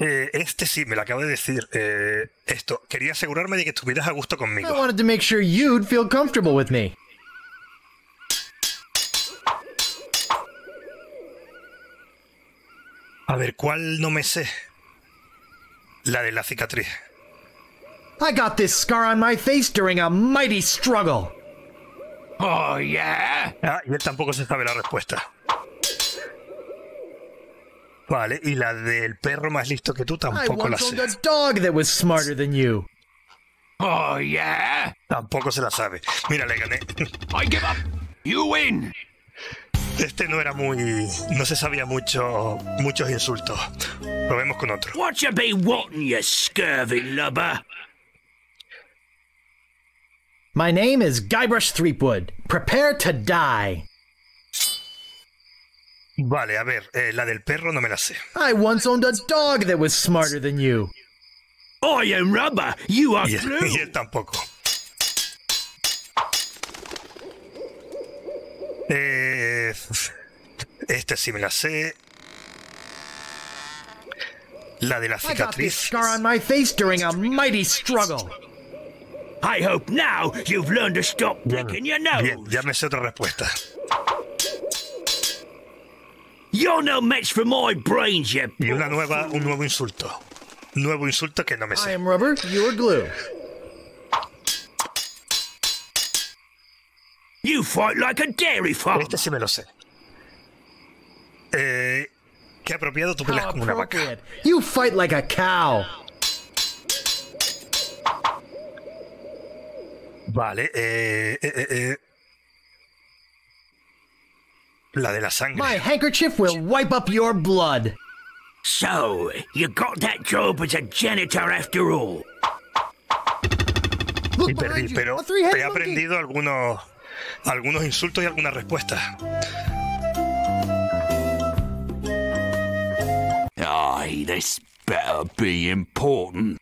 Eh, este sí, me lo acabo de decir. Eh, esto, quería asegurarme de que estuvieras a gusto I wanted to make sure you'd feel comfortable with me. A ver, ¿cuál no me sé? La de la cicatriz. I got this scar on my face during a mighty struggle. Oh, yeah? Ah, y él tampoco se sabe la respuesta. Vale, y la del perro más listo que tú I tampoco la sé. a dog that was smarter than you. Oh, yeah? Tampoco se la sabe. Mira, le gané. I give up. You win. Este no era muy. No se sabía mucho. Muchos insultos. Probemos con otro. What you be wanting, you scurvy lubber? My name is Guybrush Threepwood. Prepare to die. Vale, a ver, eh, la del perro no me la sé. I once owned a dog that was smarter than you. I am rubber, you are Y, glue. y él tampoco. Eh, este sí me la sé. La de la I got this cicatriz. scar on my face during a mighty struggle. I hope now you've learned to stop Bien, picking your nose. bien, ya me sé otra respuesta. You're no match for my brains, you. Y una nueva, un nuevo insulto. Nuevo insulto que no me I sé. am rubber, you are glue. You fight like a dairy farm. Este sí me lo sé. Eh, qué apropiado tú peleas como una vaca. You fight like a cow. Vale, eh, eh, eh, eh. La de la sangre. My handkerchief will wipe up your blood. So, you got that job as a janitor after all. Look Y behind perdí, you, pero he aprendido algunos, algunos insultos y algunas respuestas. Aye, this better be important.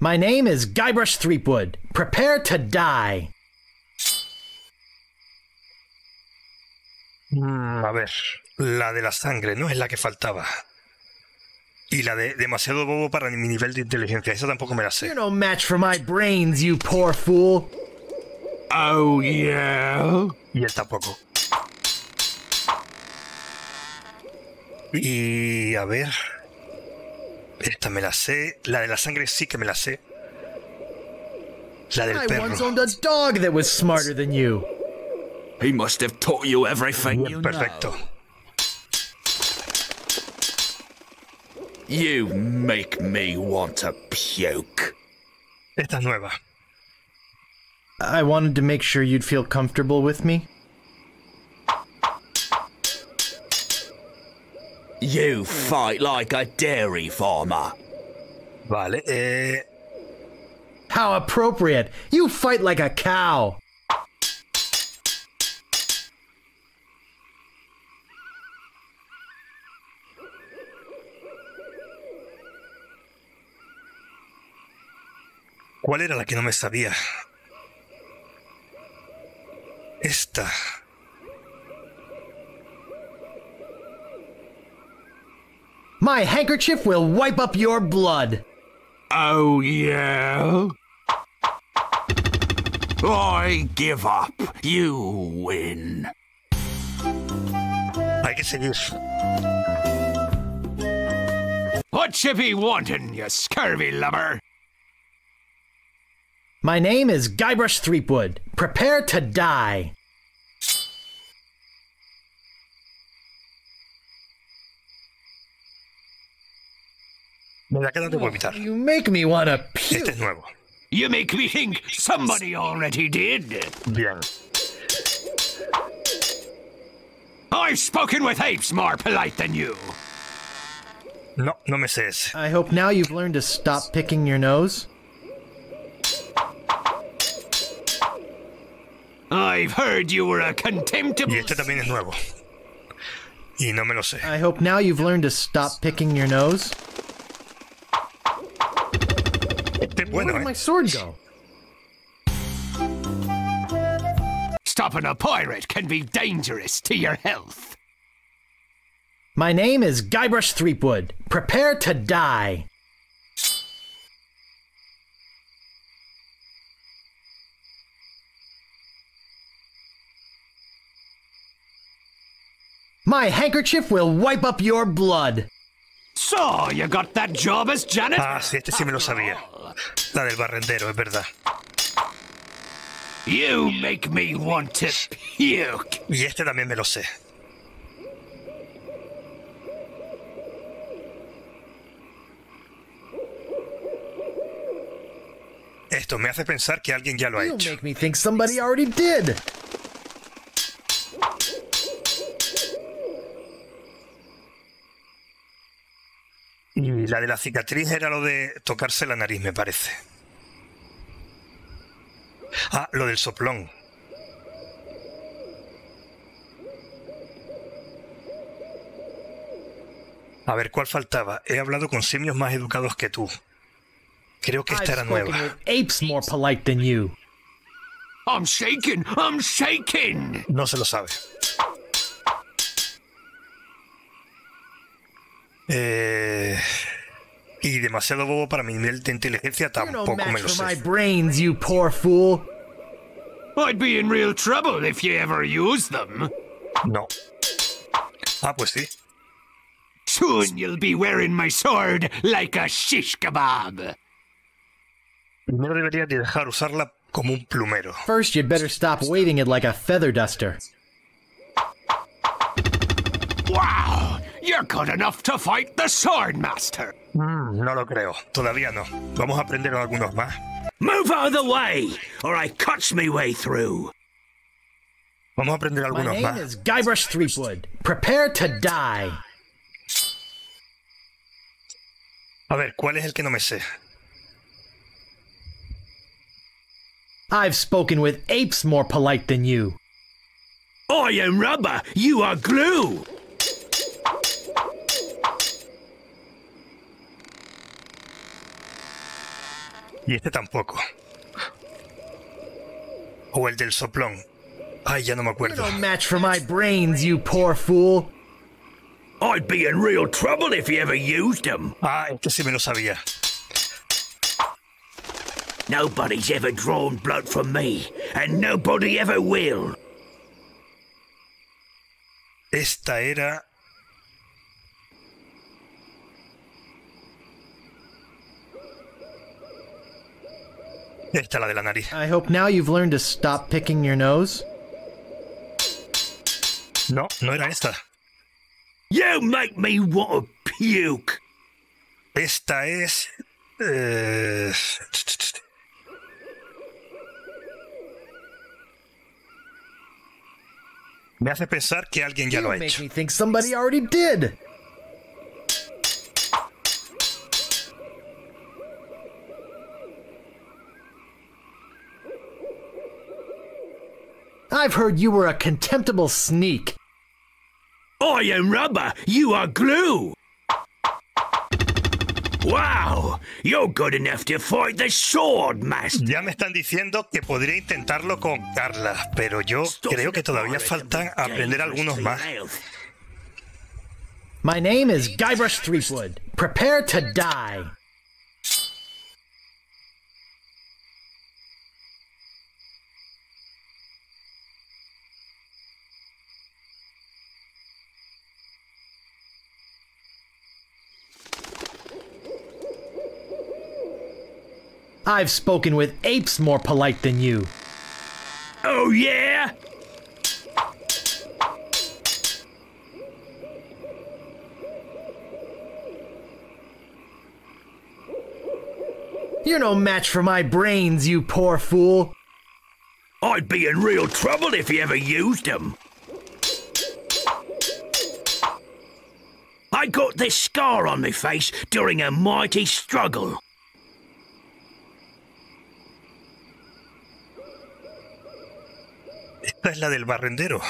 My name is Guybrush Threepwood. Prepare to die. Mm, a ver, la de la sangre no es la que faltaba. Y la de demasiado bobo para mi nivel de inteligencia, esa tampoco me la You're sé. no match for my brains, you poor fool. Oh, yeah? Y él tampoco. Y a ver. Esta me la sé. La de la sangre sí que me la sé. La del I once perro. owned a dog that was smarter than you. He must have taught you everything you perfecto. know. You make me want to puke. Esta es nueva. I wanted to make sure you'd feel comfortable with me. You fight like a dairy farmer. Vale. Uh, How appropriate. You fight like a cow. ¿Cuál era la que no me sabía? Esta. My handkerchief will wipe up your blood. Oh, yeah? I give up. You win. I guess it is. What you be wanting, you scurvy lubber? My name is Guybrush Threepwood. Prepare to die. Me da que te puedo evitar. You make me wanna puke. Este nuevo. You make me think somebody already did. Bien. I've spoken with apes more polite than you. No, no me sé. I hope now you've learned to stop picking your nose. I've heard you were a contemptible. Y este también es nuevo. Y no me lo sé. I hope now you've learned to stop picking your nose. Este es Where bueno, did ¿eh? my sword go? Stopping a pirate can be dangerous to your health. My name is Guybrush Threepwood. Prepare to die. My handkerchief will wipe up your blood. So, you got that job as janitor? Ah, sí, este sí me lo sabía. La del barrendero, es verdad. You make me want to puke. Y este también me lo sé. Esto me hace pensar que alguien ya lo ha hecho. You make me think somebody already did. Y la de la cicatriz era lo de tocarse la nariz, me parece. Ah, lo del soplón. A ver, ¿cuál faltaba? He hablado con simios más educados que tú. Creo que esta era nueva. apes more polite than you. I'm shaking. I'm shaking. No se lo sabe. Eh, y demasiado bobo para mi nivel de inteligencia You're no tampoco me match lo for my sé. brains, you poor fool. I'd be in real trouble if you ever used them. No. Ah, pues sí. Soon you'll be wearing my sword like a shish kebab. Primero debería de dejar usarla como un plumero. First, you'd better stop waving it like a feather duster. You're good enough to fight the sword master. Mm, no lo creo. Todavía no. Vamos a aprender algunos más. Move out of the way, or I cuts me way through. Vamos a aprender My name más. is Guybrush Threepwood. Prepare to die. A ver, ¿cuál es el que no me sé? I've spoken with apes more polite than you. I am rubber, you are glue. Y este tampoco. O el del soplón. Ay, ya no me acuerdo. no match for my brains, you poor fool. I'd be in real trouble if you ever used them. Ah, este sí me lo sabía. Nobody's ever drawn blood from me, and nobody ever will. Esta era. [laughs] Esta, la de la nariz. I hope now you've learned to stop picking your nose. No, no era esta. You make me want to puke. Esta es. eh, Me hace pensar que alguien ya you lo ha make me think somebody already did. I've heard you were a contemptible sneak. I am rubber, you are glue. Wow, you're good enough to fight the sword, master. Ya me están diciendo que podría intentarlo con Carla, pero yo creo que todavía faltan aprender algunos más. My name is Guybrush Threepwood. Prepare to die. I've spoken with apes more polite than you. Oh, yeah? You're no match for my brains, you poor fool. I'd be in real trouble if you ever used them. I got this scar on my face during a mighty struggle. Esta es la del barrendero.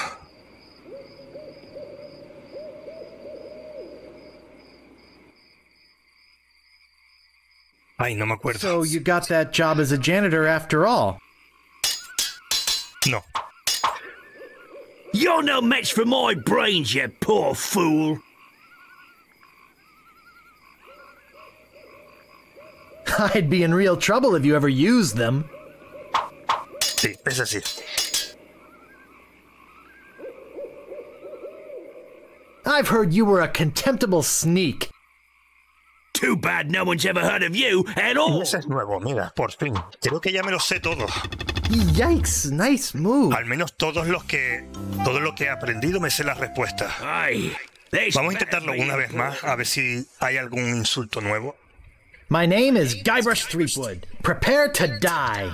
Ay, no me acuerdo. So you got that job as a janitor after all. No. You're no match for my brains, you poor fool. [laughs] I'd be in real trouble if you ever used them. Sí, es así. I've heard you were a contemptible sneak. Too bad no one's ever heard of you at all. Ese es nuevo, mira, por fin. Creo que ya me lo sé todo. Yikes, nice move. Al menos todos los que todo lo que he aprendido me sé las respuestas. Ay, Vamos a intentarlo una vez más a ver si hay algún insulto nuevo. My name is Guybrush Threepwood. Prepare to die.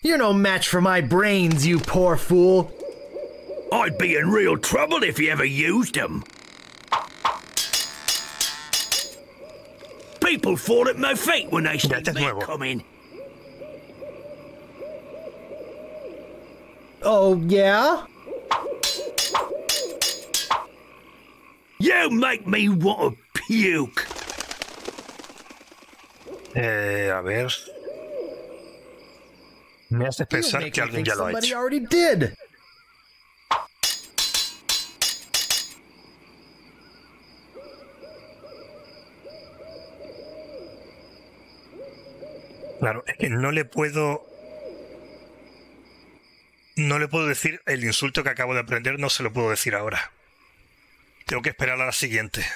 You're no match for my brains, you poor fool. I'd be in real trouble if you ever used them. People fall at my feet when they see este es me nuevo. coming. Oh, yeah? You make me want to puke. Eh, a ver. Me haces You pensar que alguien ya lo ha hecho. did. Claro, es que no le puedo. No le puedo decir el insulto que acabo de aprender, no se lo puedo decir ahora. Tengo que esperar a la siguiente.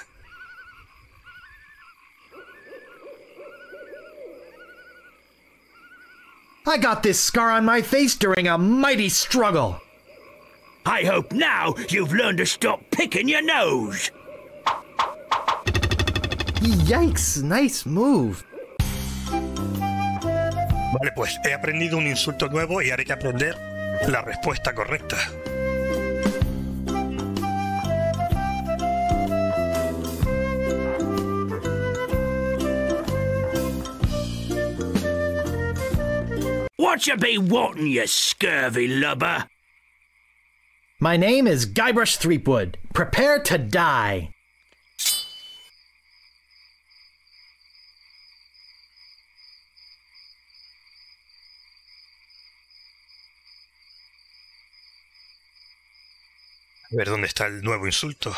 I got this scar on my face during a mighty struggle. I hope now you've learned to stop picking your nose. Yikes, nice move. Vale, pues he aprendido un insulto nuevo y haré que aprender la respuesta correcta. What you be wanting, you scurvy lubber? My name is Guybrush Threepwood. Prepare to die. A ver dónde está el nuevo insulto.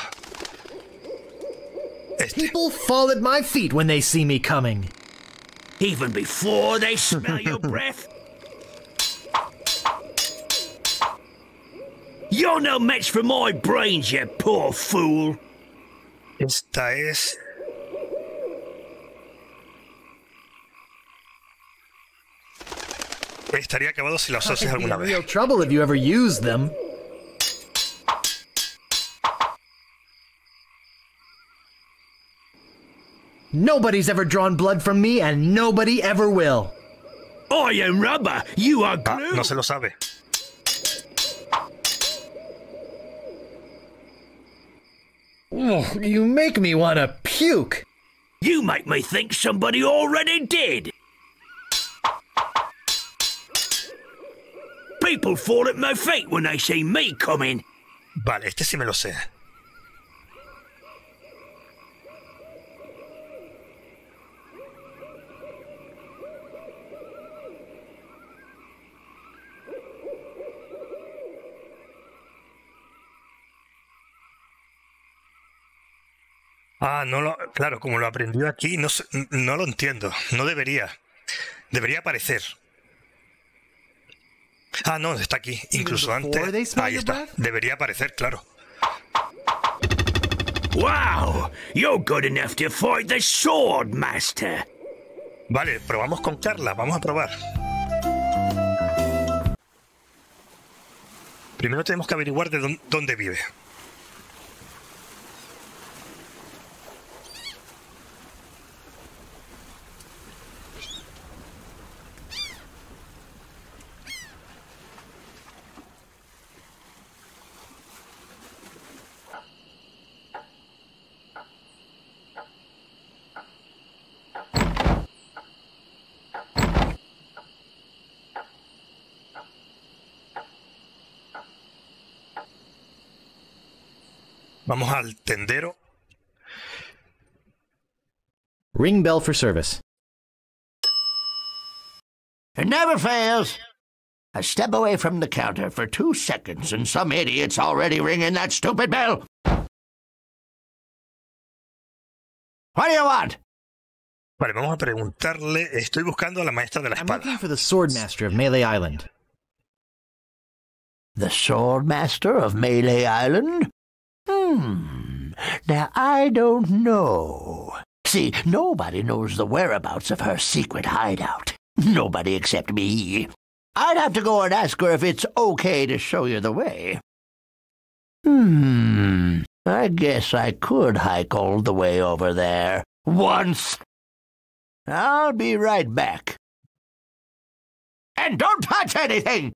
People fall at my feet when they see me coming. Even before they smell your breath? You're no match for my brains, you poor fool. Esta es. Estaría acabado si la asocias I'd be alguna vez. real trouble if you ever used them. Nobody's ever drawn blood from me, and nobody ever will. I am rubber, you are glue. Ah, glue. no se lo sabe. Ugh, you make me want to puke. You make me think somebody already did. People fall at my feet when they see me coming. Vale, este sí me lo sé. Ah, no lo, claro, como lo aprendió aquí, no, no lo entiendo. No debería. Debería aparecer. Ah, no, está aquí. Incluso antes. Ahí está. Debería aparecer, claro. Wow, you're good enough to fight the sword master. Vale, probamos con Carla. Vamos a probar. Primero tenemos que averiguar de dónde, dónde vive. Vamos al tendero. Ring bell for service. It never fails. I step away from the counter for two seconds and some idiot's already ringing that stupid bell. What do you want? Vale, vamos a preguntarle. Estoy buscando a la maestra de la espada. I'm looking for the sword master of Melee Island. The sword master of Melee Island? Hmm. Now, I don't know. See, nobody knows the whereabouts of her secret hideout. Nobody except me. I'd have to go and ask her if it's okay to show you the way. Hmm. I guess I could hike all the way over there. Once. I'll be right back. And don't touch anything!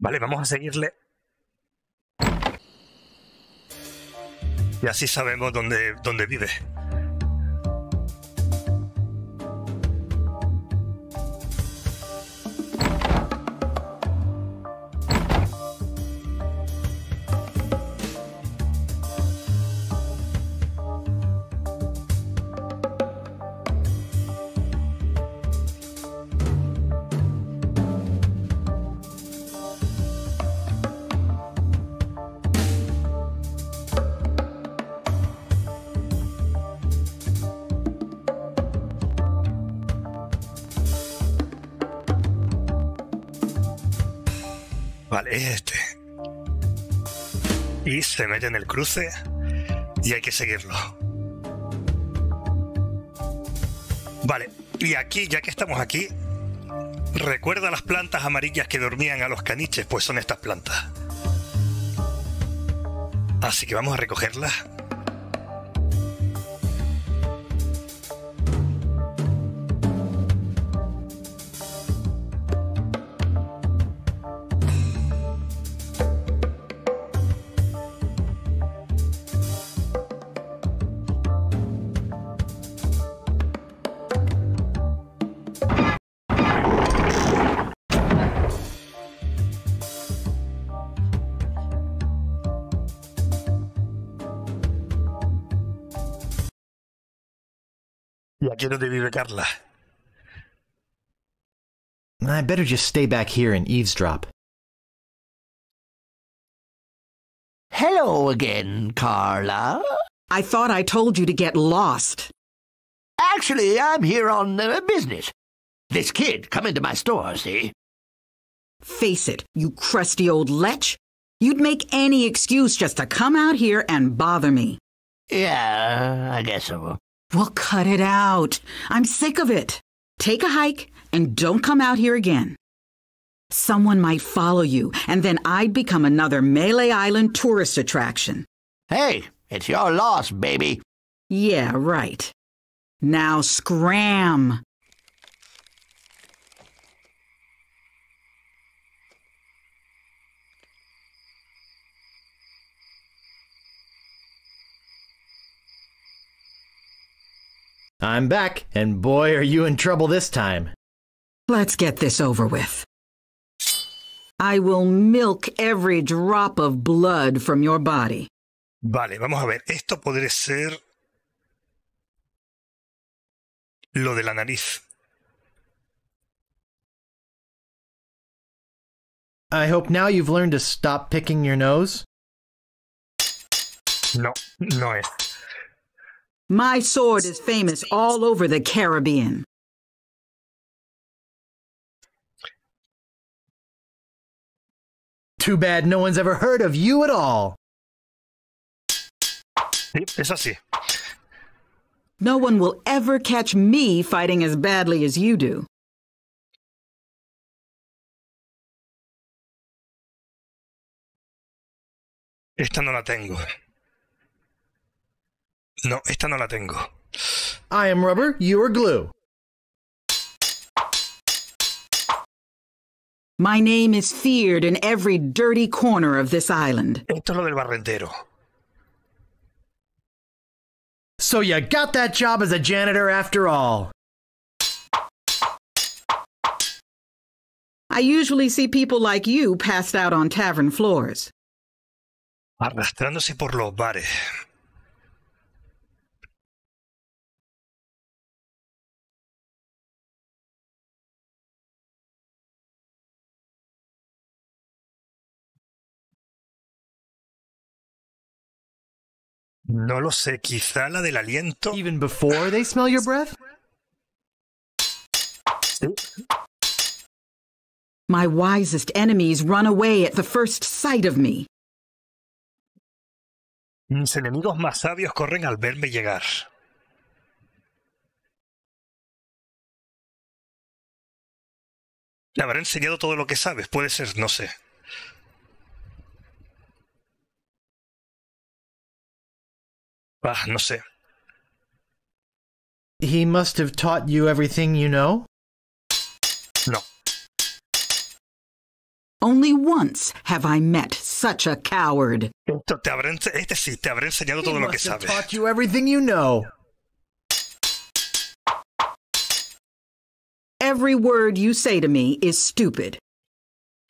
Vale, vamos a seguirle. Y así sabemos dónde, dónde vive. Es este. Y se mete en el cruce y hay que seguirlo. Vale, y aquí, ya que estamos aquí, recuerda las plantas amarillas que dormían a los caniches, pues son estas plantas. Así que vamos a recogerlas. Y aquí es donde vive Carla. I better just stay back here and eavesdrop. Hello again, Carla. I thought I told you to get lost. Actually, I'm here on uh, business. This kid come into my store, see? Face it, you crusty old lech. You'd make any excuse just to come out here and bother me. Yeah, I guess so. Well, cut it out. I'm sick of it. Take a hike and don't come out here again. Someone might follow you, and then I'd become another Melee Island tourist attraction. Hey, it's your loss, baby. Yeah, right. Now scram. I'm back, and boy, are you in trouble this time. Let's get this over with. I will milk every drop of blood from your body. Vale, vamos a ver. Esto podría ser lo de la nariz. I hope now you've learned to stop picking your nose. No, no es. My sword is famous all over the Caribbean. Too bad no one's ever heard of you at all. Es así. No one will ever catch me fighting as badly as you do. Esta no la tengo. No, esta no la tengo. I am rubber, you are glue. My name is feared in every dirty corner of this island. Esto es lo del barrentero. So you got that job as a janitor after all. I usually see people like you passed out on tavern floors. Arrastrándose por los bares. No lo sé, quizá la del aliento. Even before they smell your breath? My wisest enemies run away at the first sight of me. Mis enemigos más sabios corren al verme llegar. Le habrá enseñado todo lo que sabes, puede ser, no sé. Ah, no sé. He must have taught you everything you know? No. Only once have I met such a coward. Esto te habrá, ense- este sí, te habrá enseñado todo lo que must have sabes. taught you everything you know. Every word you say to me is stupid.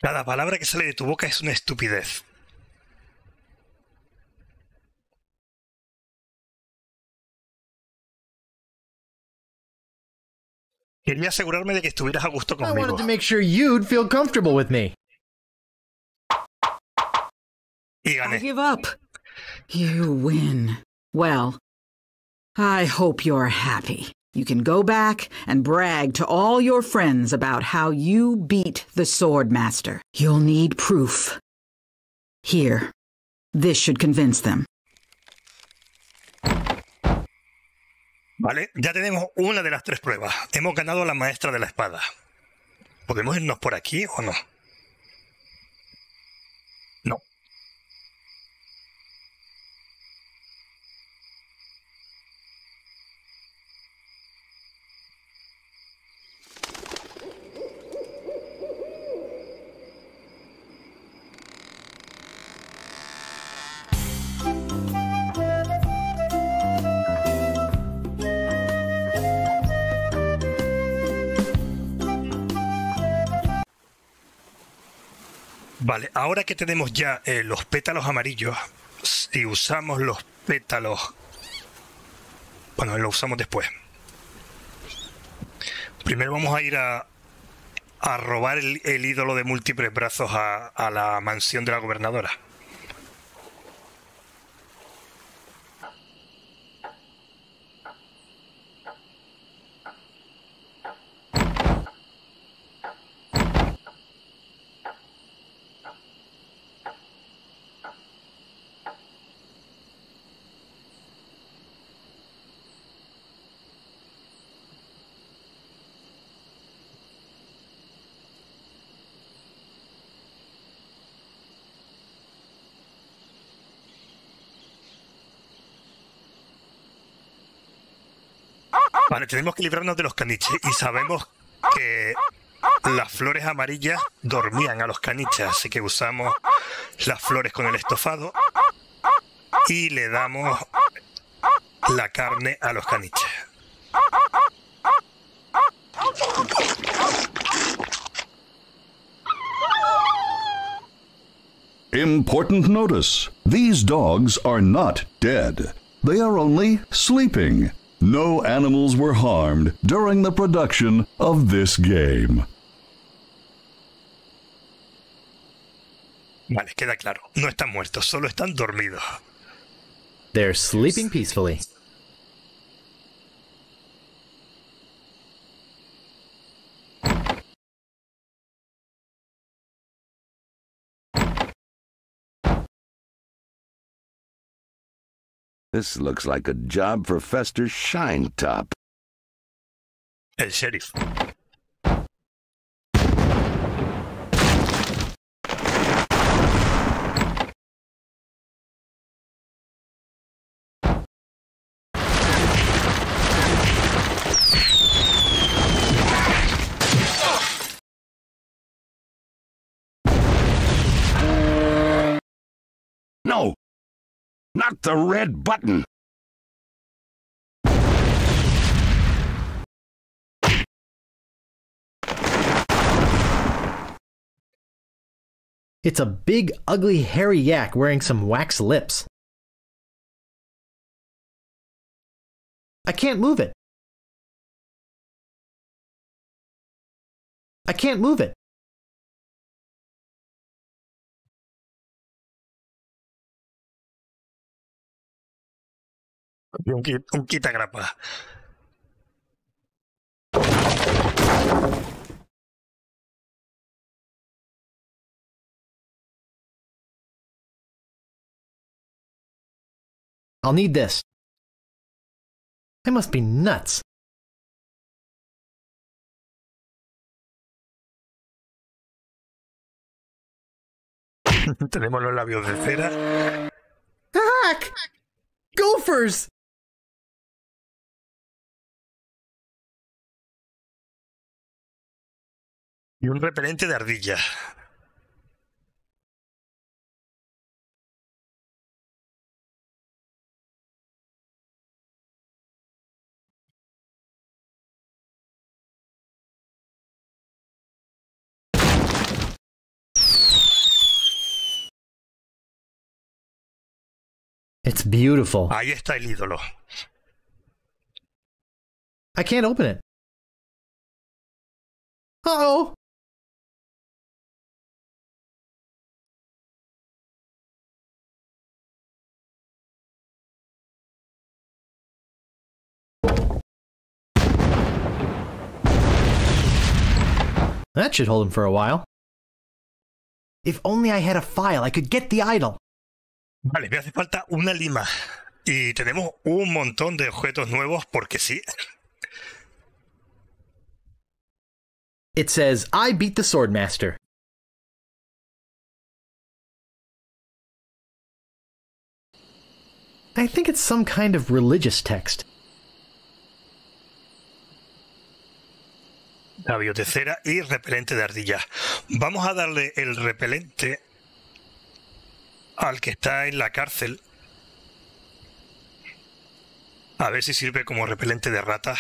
Cada palabra que sale de tu boca es una estupidez. Quería asegurarme de que estuvieras a gusto I wanted to make sure you'd feel comfortable with me. Y I gané. give up. You win. Well, I hope you're happy. You can go back and brag to all your friends about how you beat the sword master. You'll need proof. Here. This should convince them. Vale, ya tenemos una de las tres pruebas. Hemos ganado a la maestra de la espada. ¿Podemos irnos por aquí o no? Vale, ahora que tenemos ya eh, los pétalos amarillos, si usamos los pétalos... Bueno, lo usamos después. Primero vamos a ir a, a robar el, el ídolo de múltiples brazos a, a la mansión de la gobernadora. Vale, tenemos que librarnos de los caniches y sabemos que las flores amarillas dormían a los caniches, así que usamos las flores con el estofado y le damos la carne a los caniches. Important notice these dogs are not dead, they are only sleeping. No animals were harmed during the production of this game. Vale, queda claro. No están muertos, solo están dormidos. They're sleeping peacefully. This looks like a job for Fester Shinetop. El sheriff. Not the red button! It's a big, ugly, hairy yak wearing some wax lips. I can't move it. I can't move it. Un, un quitagrapa. I'll need this. I must be nuts. [laughs] Tenemos los labios de cera. Hack! Gophers! Y un repelente de ardilla. It's beautiful. Ahí está el ídolo. I can't open it. Uh oh! That should hold him for a while. If only I had a file, I could get the idol. Vale, me hace falta una lima. Y tenemos un montón de objetos nuevos porque sí. It says, I beat the Swordmaster. I think it's some kind of religious text. Labios de cera y repelente de ardilla. Vamos a darle el repelente al que está en la cárcel. A ver si sirve como repelente de ratas.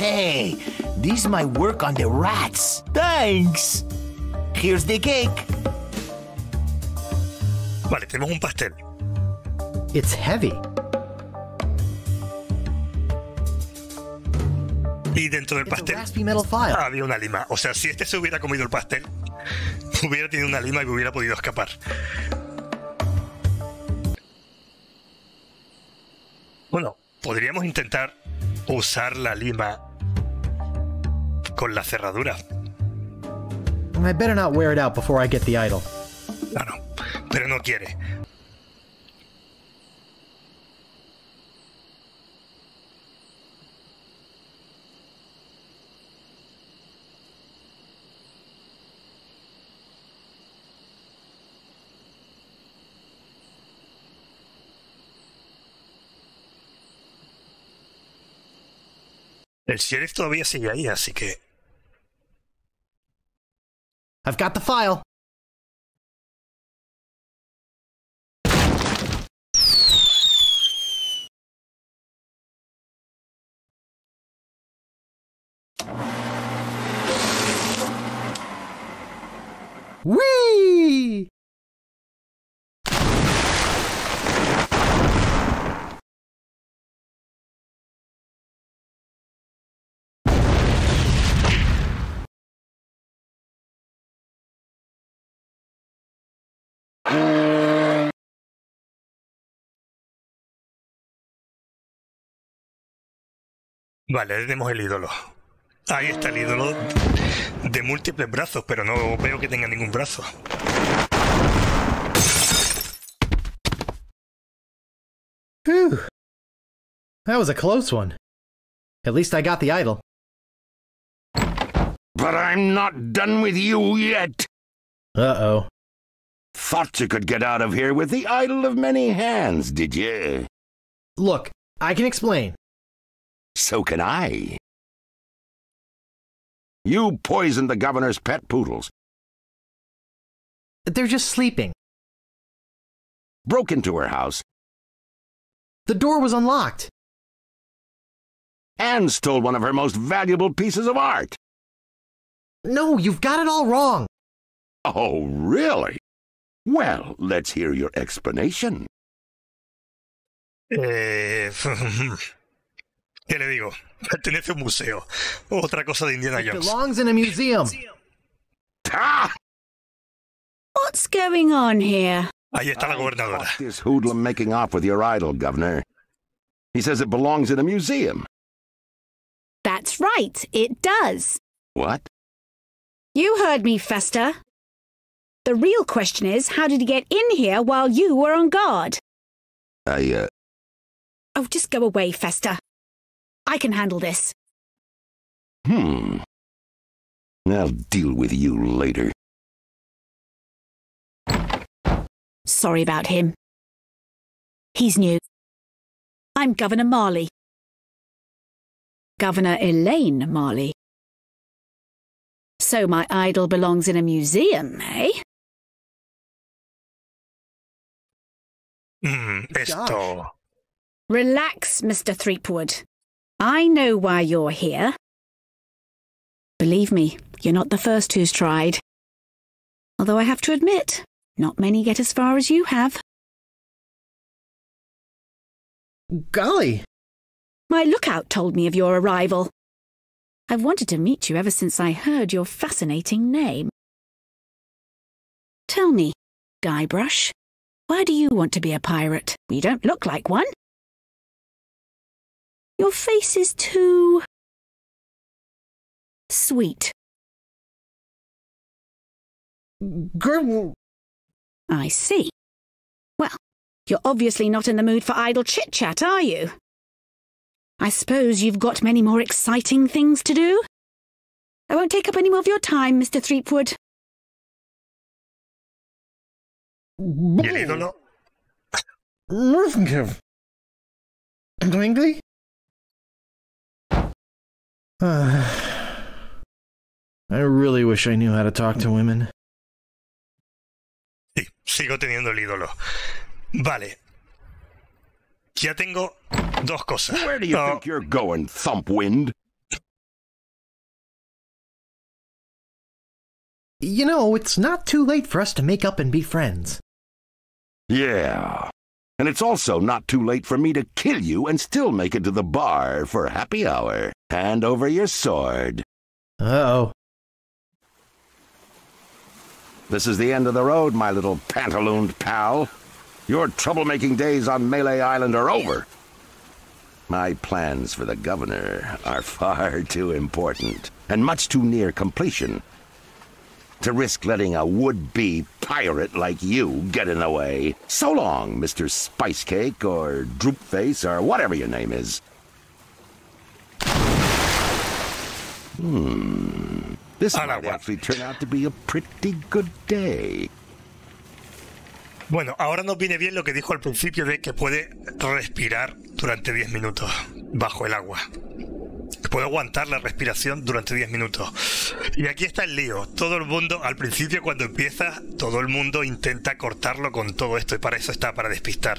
Hey, this might work on the rats. Thanks. Here's the cake. Vale, tenemos un pastel. It's heavy. Y dentro del pastel había una lima. O sea, si este se hubiera comido el pastel, [laughs] hubiera tenido una lima y hubiera podido escapar. Bueno, podríamos intentar usar la lima con la cerradura. I better not wear it out before I get the idol. Claro, pero no quiere. El sheriff todavía sigue ahí, así que I've got the file. Whee! Vale, tenemos el ídolo. Ahí está el ídolo de múltiples brazos, pero no veo que tenga ningún brazo. Whew. That was a close one. At least I got the idol. But I'm not done with you yet. Uh-oh. Thought you could get out of here with the idol of many hands, did you? Look, I can explain. So can I. You poisoned the governor's pet poodles. They're just sleeping. Broke into her house. The door was unlocked. And stole one of her most valuable pieces of art. No, you've got it all wrong. Oh, really? Well, let's hear your explanation. Eh, [laughs] ¿Qué le digo? Pertenece a un museo. Otra cosa de Indiana It Jones. belongs in a museum. Ah! What's going on here? Ahí está la gobernadora. Caught This hoodlum making off with your idol, Governor. He says it belongs in a museum. That's right, it does. What? You heard me, Fester. The real question is, how did he get in here while you were on guard? I, uh, Oh, just go away, Fester. I can handle this. hmm. I'll deal with you later. Sorry about him. He's new. I'm Governor Marley. Governor Elaine Marley. So my idol belongs in a museum, eh? Mm, esto. Relax, Mr. Threepwood. I know why you're here. Believe me, you're not the first who's tried. Although I have to admit, not many get as far as you have. Golly. My lookout told me of your arrival. I've wanted to meet you ever since I heard your fascinating name. Tell me, Guybrush, why do you want to be a pirate? You don't look like one. Your face is too. sweet. Girl. I see. Well, you're obviously not in the mood for idle chit chat, are you? I suppose you've got many more exciting things to do? I won't take up any more of your time, Mr. Threepwood. ¿Y el ídolo? Twinkley? [sighs] I really wish I knew how to talk to women. Sí, sigo teniendo el ídolo. Vale. Ya tengo dos cosas. Where do you No, think you're going, Thumpwind? You know, it's not too late for us to make up and be friends. Yeah. And it's also not too late for me to kill you and still make it to the bar for happy hour. Hand over your sword. Uh-oh. This is the end of the road, my little pantalooned pal. Your troublemaking days on Melee Island are over. My plans for the governor are [laughs] far too important and much too near completion to risk letting a would-be pirate like you get in the way. So long, Mr. Spice Cake or Droopface or whatever your name is. Hmm. This might actually turn out to be a pretty good day. Bueno, ahora nos viene bien lo que dijo al principio de que puede respirar durante 10 minutos bajo el agua. Que puede aguantar la respiración durante 10 minutos. Y aquí está el lío. Todo el mundo, al principio cuando empieza, todo el mundo intenta cortarlo con todo esto y para eso está, para despistar.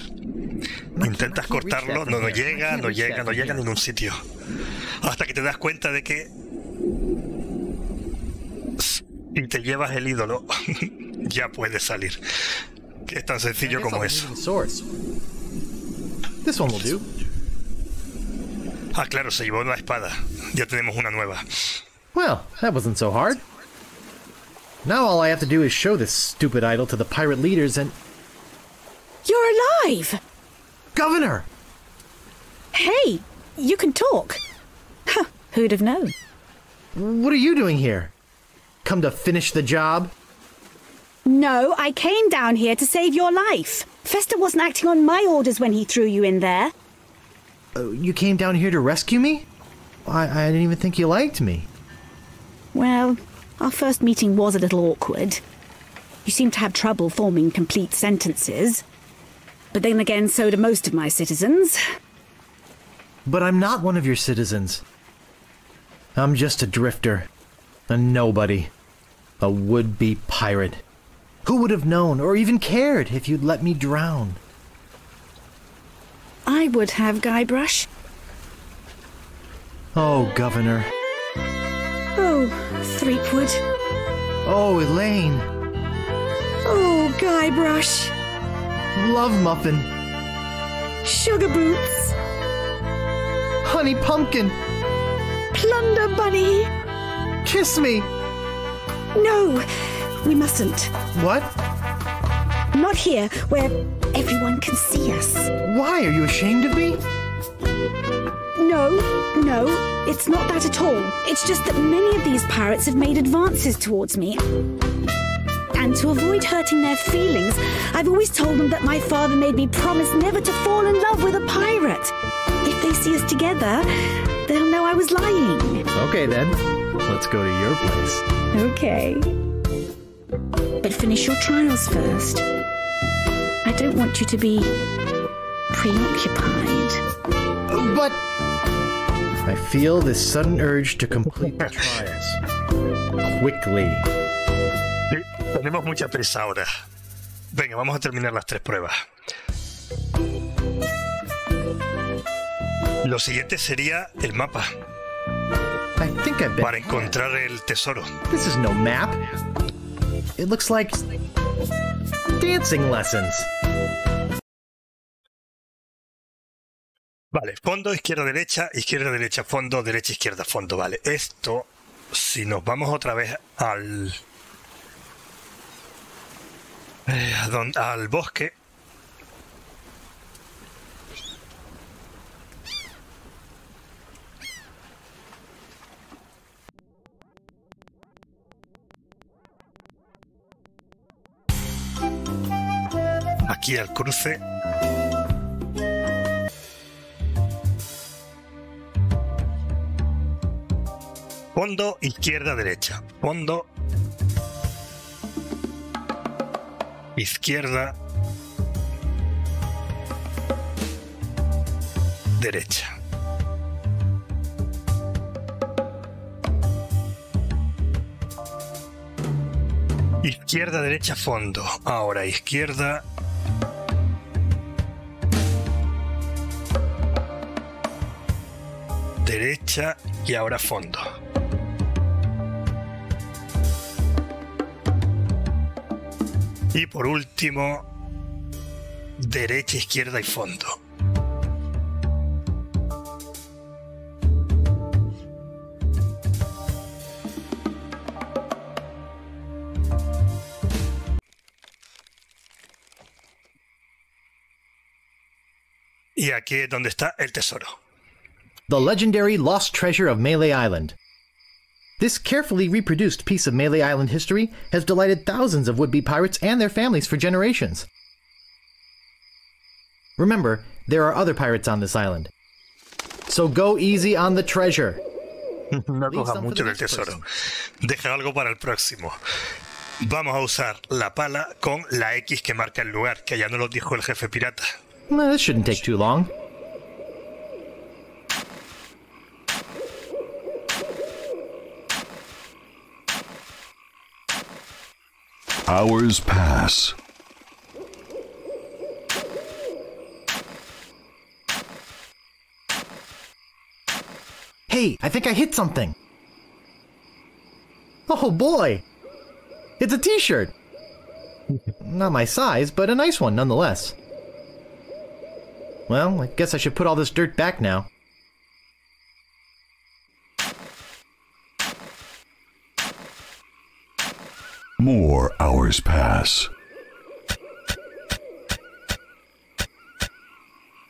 Intentas cortarlo, no, no llega, no llega, no llega a ningún sitio. Hasta que te das cuenta de que y te llevas el ídolo, [laughs] ya puedes salir. Es tan sencillo como eso. This one will do. Ah, claro, se llevó una espada. Ya tenemos una nueva. Well, that wasn't so hard. Now all I have to do is show this stupid idol to the pirate leaders and... You're alive! Governor! Hey, you can talk. Huh, who'd have known? What are you doing here? Come to finish the job? No, I came down here to save your life. Fester wasn't acting on my orders when he threw you in there. Uh, you came down here to rescue me? I, I didn't even think you liked me. Well, our first meeting was a little awkward. You seem to have trouble forming complete sentences. But then again, so do most of my citizens. But I'm not one of your citizens. I'm just a drifter. A nobody. A would-be pirate. Who would have known or even cared if you'd let me drown? I would have, Guybrush. Oh, Governor. Oh, Threepwood. Oh, Elaine. Oh, Guybrush. Love Muffin. Sugar Boots. Honey Pumpkin. Plunder Bunny. Kiss me. No, we mustn't. What? Not here, where everyone can see us. Why? Are you ashamed of me? No, no, it's not that at all. It's just that many of these pirates have made advances towards me. And to avoid hurting their feelings, I've always told them that my father made me promise never to fall in love with a pirate. If they see us together, they'll know I was lying. Okay then. Let's go to your place. Okay. But finish your trials first. I don't want you to be preoccupied. But I feel this sudden urge to complete the trials. Quickly. Tenemos mucha prisa ahora. Venga, vamos a terminar las tres pruebas. Lo siguiente sería el mapa. I think I've been Para encontrar el tesoro. This is no map. It looks like dancing lessons. Vale, fondo, izquierda, derecha, izquierda, derecha, fondo, derecha, izquierda, fondo. Vale, esto, si nos vamos otra vez al. eh, al bosque. Aquí al cruce. Fondo, izquierda, derecha. Fondo, izquierda, derecha. Izquierda, derecha, fondo. Ahora izquierda. Derecha y ahora fondo. Y por último, derecha, izquierda y fondo. Y aquí es donde está el tesoro. The legendary lost treasure of Melee Island. This carefully reproduced piece of Melee Island history has delighted thousands of would be pirates and their families for generations. Remember, there are other pirates on this island. So go easy on the treasure. [laughs] No cojas mucho del tesoro. Deja algo para el próximo. Vamos a usar la pala con la X que marca el lugar, que ya no lo dijo el jefe pirata. Well, this shouldn't take too long. Hours pass. Hey, I think I hit something. Oh boy! It's a t shirt. Not my size, but a nice one nonetheless. Well, I guess I should put all this dirt back now. More hours pass.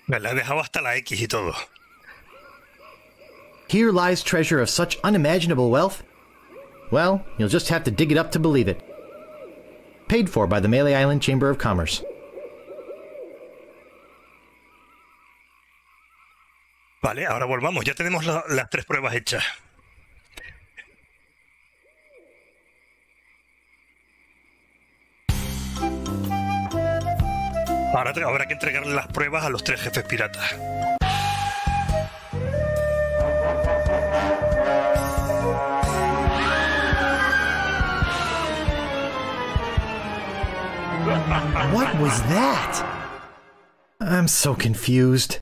Me la he dejado hasta la X y todo. Here lies treasure of such unimaginable wealth? Well, you'll just have to dig it up to believe it. Paid for by the Melee Island Chamber of Commerce. Vale, ahora volvamos. Ya tenemos la- las tres pruebas hechas. Ahora habrá que entregarle las pruebas a los tres jefes piratas. What was that? I'm so confused.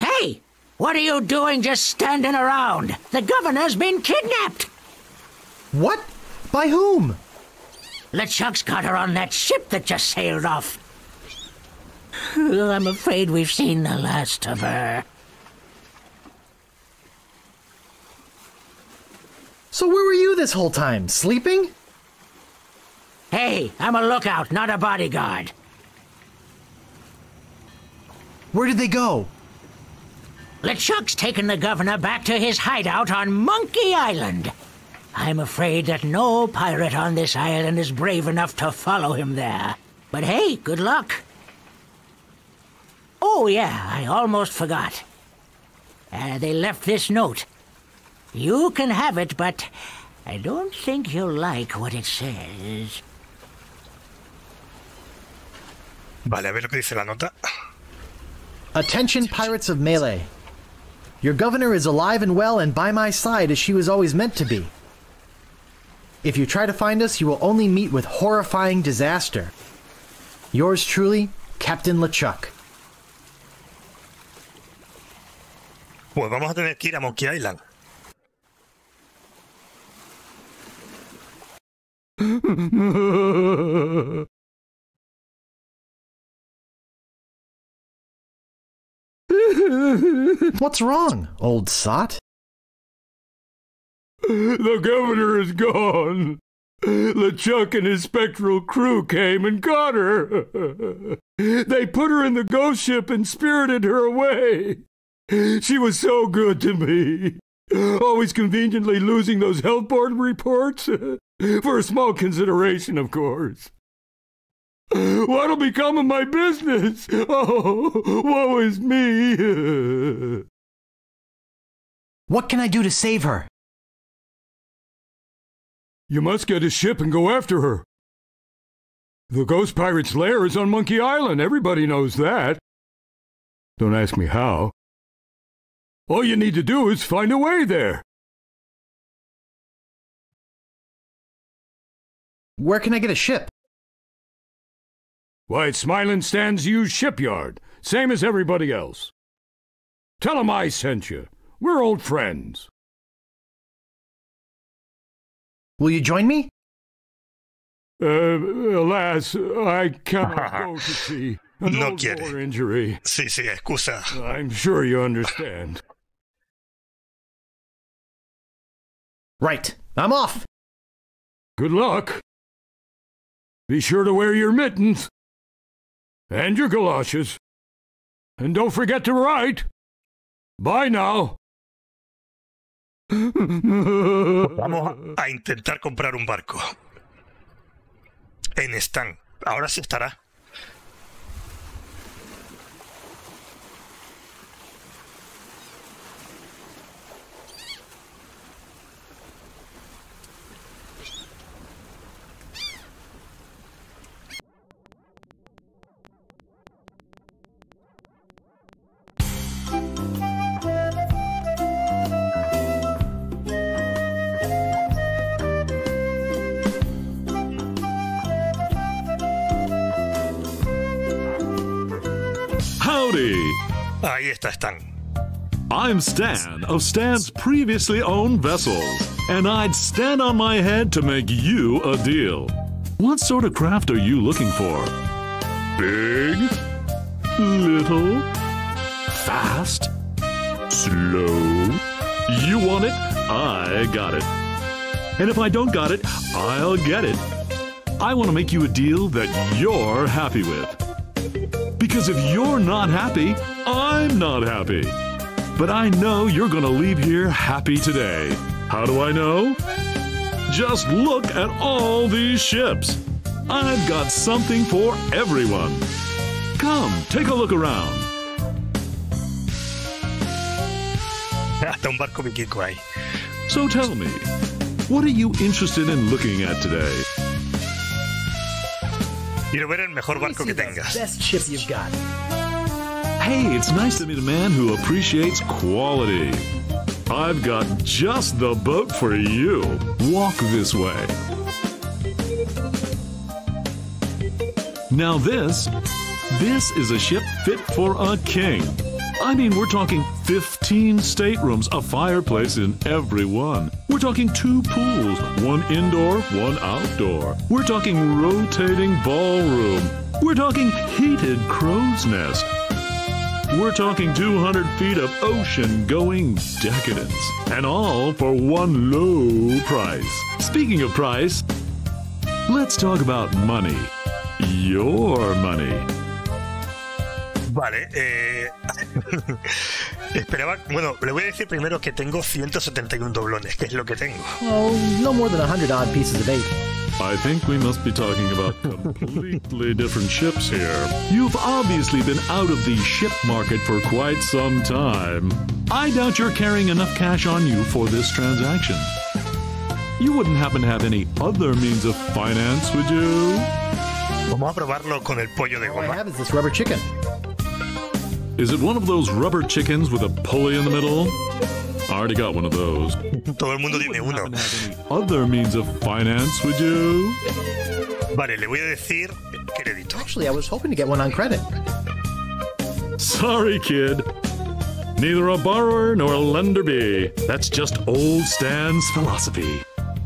Hey! What are you doing just standing around? The governor's been kidnapped! What? By whom? LeChuck's got her on that ship that just sailed off. I'm afraid we've seen the last of her. So where were you this whole time? Sleeping? Hey, I'm a lookout, not a bodyguard. Where did they go? LeChuck's taken the governor back to his hideout on Monkey Island. I'm afraid that no pirate on this island is brave enough to follow him there. But hey, good luck. Oh, yeah, I almost forgot. Uh, they left this note. You can have it, but I don't think you'll like what it says. Vale, a ver lo que dice la nota. Attention, pirates of Melee. Your governor is alive and well and by my side as she was always meant to be. If you try to find us, you will only meet with horrifying disaster. Yours truly, Captain LeChuck. Pues vamos a tener que ir a Monkey Island. What's wrong, old sot? The governor is gone. LeChuck and his spectral crew came and got her. They put her in the ghost ship and spirited her away. She was so good to me. Always conveniently losing those health board reports. For a small consideration, of course. What'll become of my business? Oh, woe is me. What can I do to save her? You must get a ship and go after her. The Ghost Pirate's lair is on Monkey Island. Everybody knows that. Don't ask me how. All you need to do is find a way there. Where can I get a ship? Why, it's Smiling Stan's used shipyard, same as everybody else. Tell 'em I sent you. We're old friends. Will you join me? Uh, alas, I cannot [laughs] go to sea. An No old quiere. war injury. Sí, sí, excusa. I'm sure you understand. Right. I'm off. Good luck. Be sure to wear your mittens. And your galoshes. And don't forget to write. Bye now. Vamos a intentar comprar un barco. En Stan. Ahora sí estará. Ahí está Stan. I'm Stan of Stan's previously owned vessels, and I'd stand on my head to make you a deal. What sort of craft are you looking for? Big? Little? Fast? Slow? You want it? I got it. And if I don't got it, I'll get it. I want to make you a deal that you're happy with. Because if you're not happy, I'm not happy. But I know you're going to leave here happy today. How do I know? Just look at all these ships. I've got something for everyone. Come, take a look around. [laughs] Hasta un barco vikingo hay. So tell me, what are you interested in looking at today? Quiero ver el mejor barco que tengas. Best ship you've got. Hey, it's nice to meet a man who appreciates quality. I've got just the boat for you. Walk this way. Now this, this is a ship fit for a king. I mean, we're talking 15 staterooms, a fireplace in every one. We're talking two pools, one indoor, one outdoor. We're talking rotating ballroom. We're talking heated crow's nest. We're talking 200 feet of ocean going decadence. And all for one low price. Speaking of price, let's talk about money. Your money. Vale, eh... [laughs] esperaba. Bueno, le voy a decir primero que tengo 171 doblones, que es lo que tengo. Oh, no more than a hundred odd pieces of eight. I think we must be talking about completely [laughs] different ships here. You've obviously been out of the ship market for quite some time. I doubt you're carrying enough cash on you for this transaction. You wouldn't happen to have any other means of finance, would you? Vamos a probarlo con el pollo de All I goma. have is this rubber chicken. Is it one of those rubber chickens with a pulley in the middle? I already got one of those. Todo el mundo tiene uno. Other means of finance, would you? Vale, le voy a decir crédito. Actually, I was hoping to get one on credit. Sorry, kid. Neither a borrower nor a lender be. That's just old Stan's philosophy.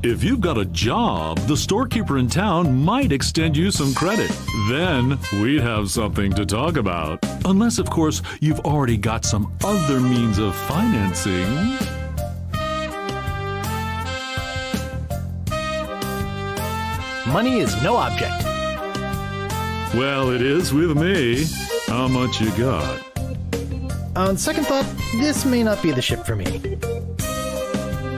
If you've got a job, the storekeeper in town might extend you some credit. Then we'd have something to talk about. Unless, of course, you've already got some other means of financing. Money is no object. Well, it is with me. How much you got? On second thought, this may not be the ship for me.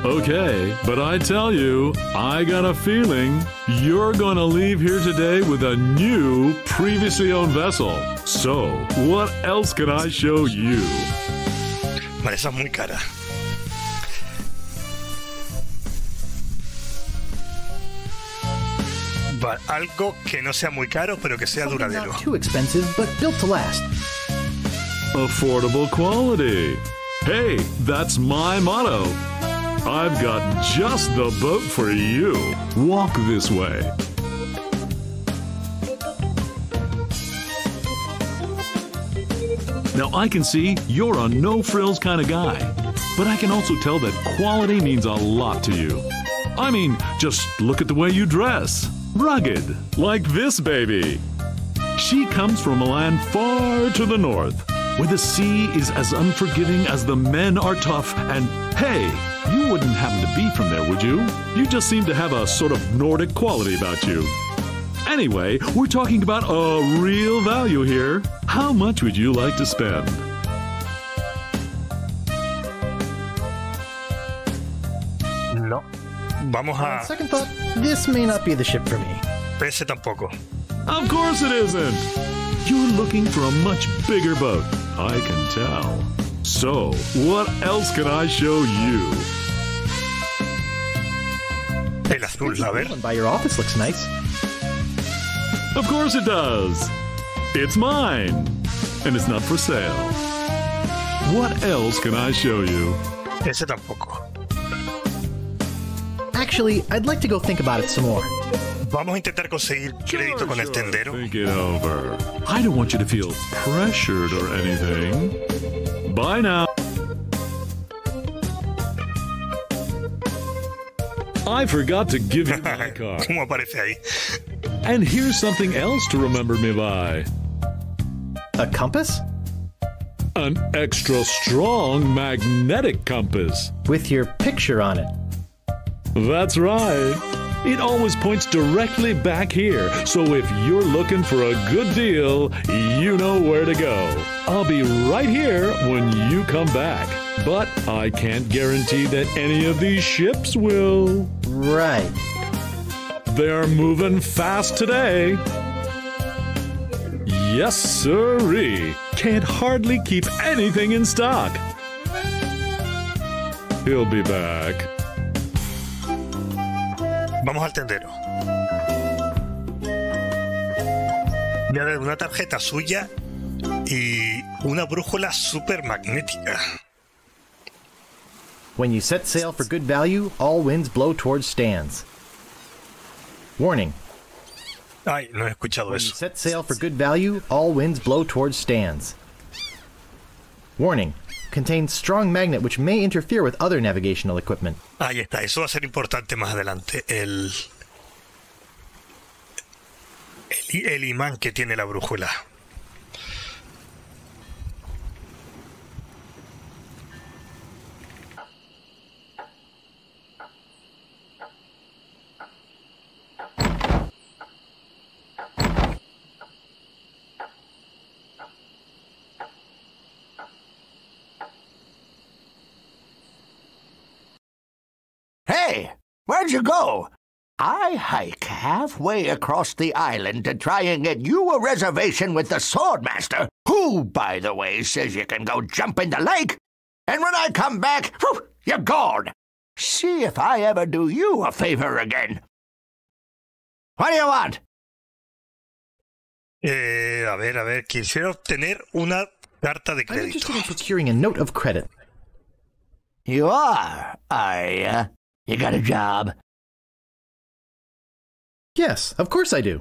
Okay, but I tell you, I got a feeling you're gonna leave here today with a new, previously owned vessel. So, what else can I show you? Vale, esa es muy cara. Vale, algo que no sea muy caro, pero que sea duradero. Not too expensive, but built to last. Affordable quality. Hey, that's my motto. I've got just the boat for you. Walk this way. Now, I can see you're a no frills kind of guy, but I can also tell that quality means a lot to you. I mean, just look at the way you dress. Rugged, like this baby. She comes from a land far to the north, where the sea is as unforgiving as the men are tough, and hey, you wouldn't happen to be from there, would you? You just seem to have a sort of Nordic quality about you. Anyway, we're talking about a real value here. How much would you like to spend? No. Vamos On a. second thought, this may not be the ship for me. Ese tampoco. Of course it isn't. You're looking for a much bigger boat. I can tell. So, what else can I show you? El azul, a ver. By your office looks nice. Of course it does. It's mine. And it's not for sale. What else can I show you? Ese tampoco. Actually, I'd like to go think about it some more. Vamos a intentar conseguir crédito con el tendero. Think it over. I don't want you to feel pressured or anything. Bye now. I forgot to give you my [laughs] card. ¿Cómo aparece ahí? And here's something else to remember me by. A compass? An extra strong magnetic compass. With your picture on it. That's right. It always points directly back here, so if you're looking for a good deal, you know where to go. I'll be right here when you come back. But I can't guarantee that any of these ships will. Right. They're moving fast today. Yes, sirree. Can't hardly keep anything in stock. He'll be back. Vamos al tendero. Me ha dado una tarjeta suya y una brújula super magnética. When you set sail for good value, all winds blow towards Stan's. Warning. Ay, no he escuchado eso. When you set sail for good value, all winds blow towards Stan's. Warning. Contains strong magnet which may interfere with other navigational equipment. Ahí está, eso va a ser importante más adelante. El, el, el imán que tiene la brújula. Hey, where'd you go? I hike halfway across the island to try and get you a reservation with the Swordmaster, who, by the way, says you can go jump in the lake. And when I come back, whew, you're gone. See if I ever do you a favor again. What do you want? Eh, a ver, a ver, quisiera obtener una carta de I'm crédito. interested in procuring a note of credit. You are, are ya? You got a job? Yes, of course I do.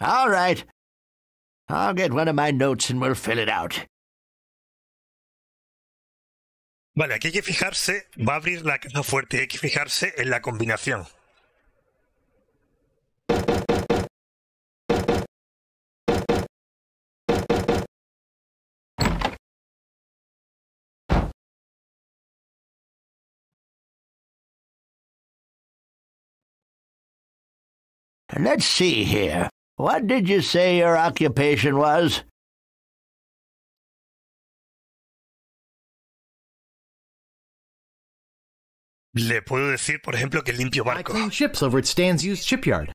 All right. I'll get one of my notes and we'll fill it out. Vale, aquí hay que fijarse, va a abrir la caja fuerte, hay que fijarse en la combinación. Let's see here. What did you say your occupation was? Le puedo decir, por ejemplo, que limpio I barcos. clean ships over at Stan's used shipyard.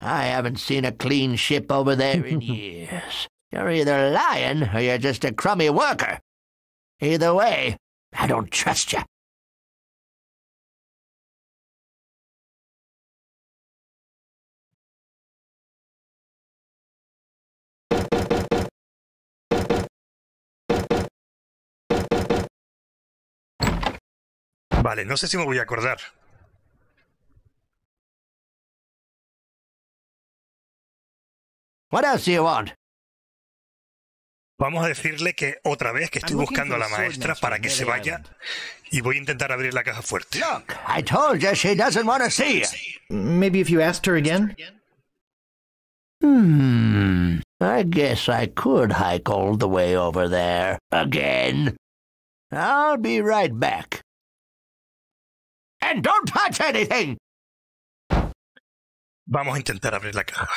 I haven't seen a clean ship over there in [laughs] years. You're either lying or you're just a crummy worker. Either way, I don't trust you. Vale, no sé si me voy a acordar. What else do you want? Vamos a decirle que otra vez que estoy buscando a la maestra para que se vaya y voy a intentar abrir la caja fuerte. Look, I told you she doesn't want to see you. Maybe if you asked her again? Hmm. I guess I could hike all the way over there. Again. I'll be right back. And don't touch anything! Vamos a intentar abrir la caja.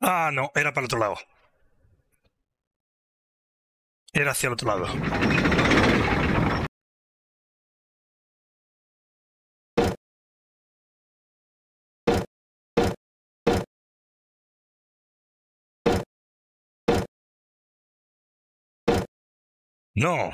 Ah, no, era para el otro lado. Era hacia el otro lado. No.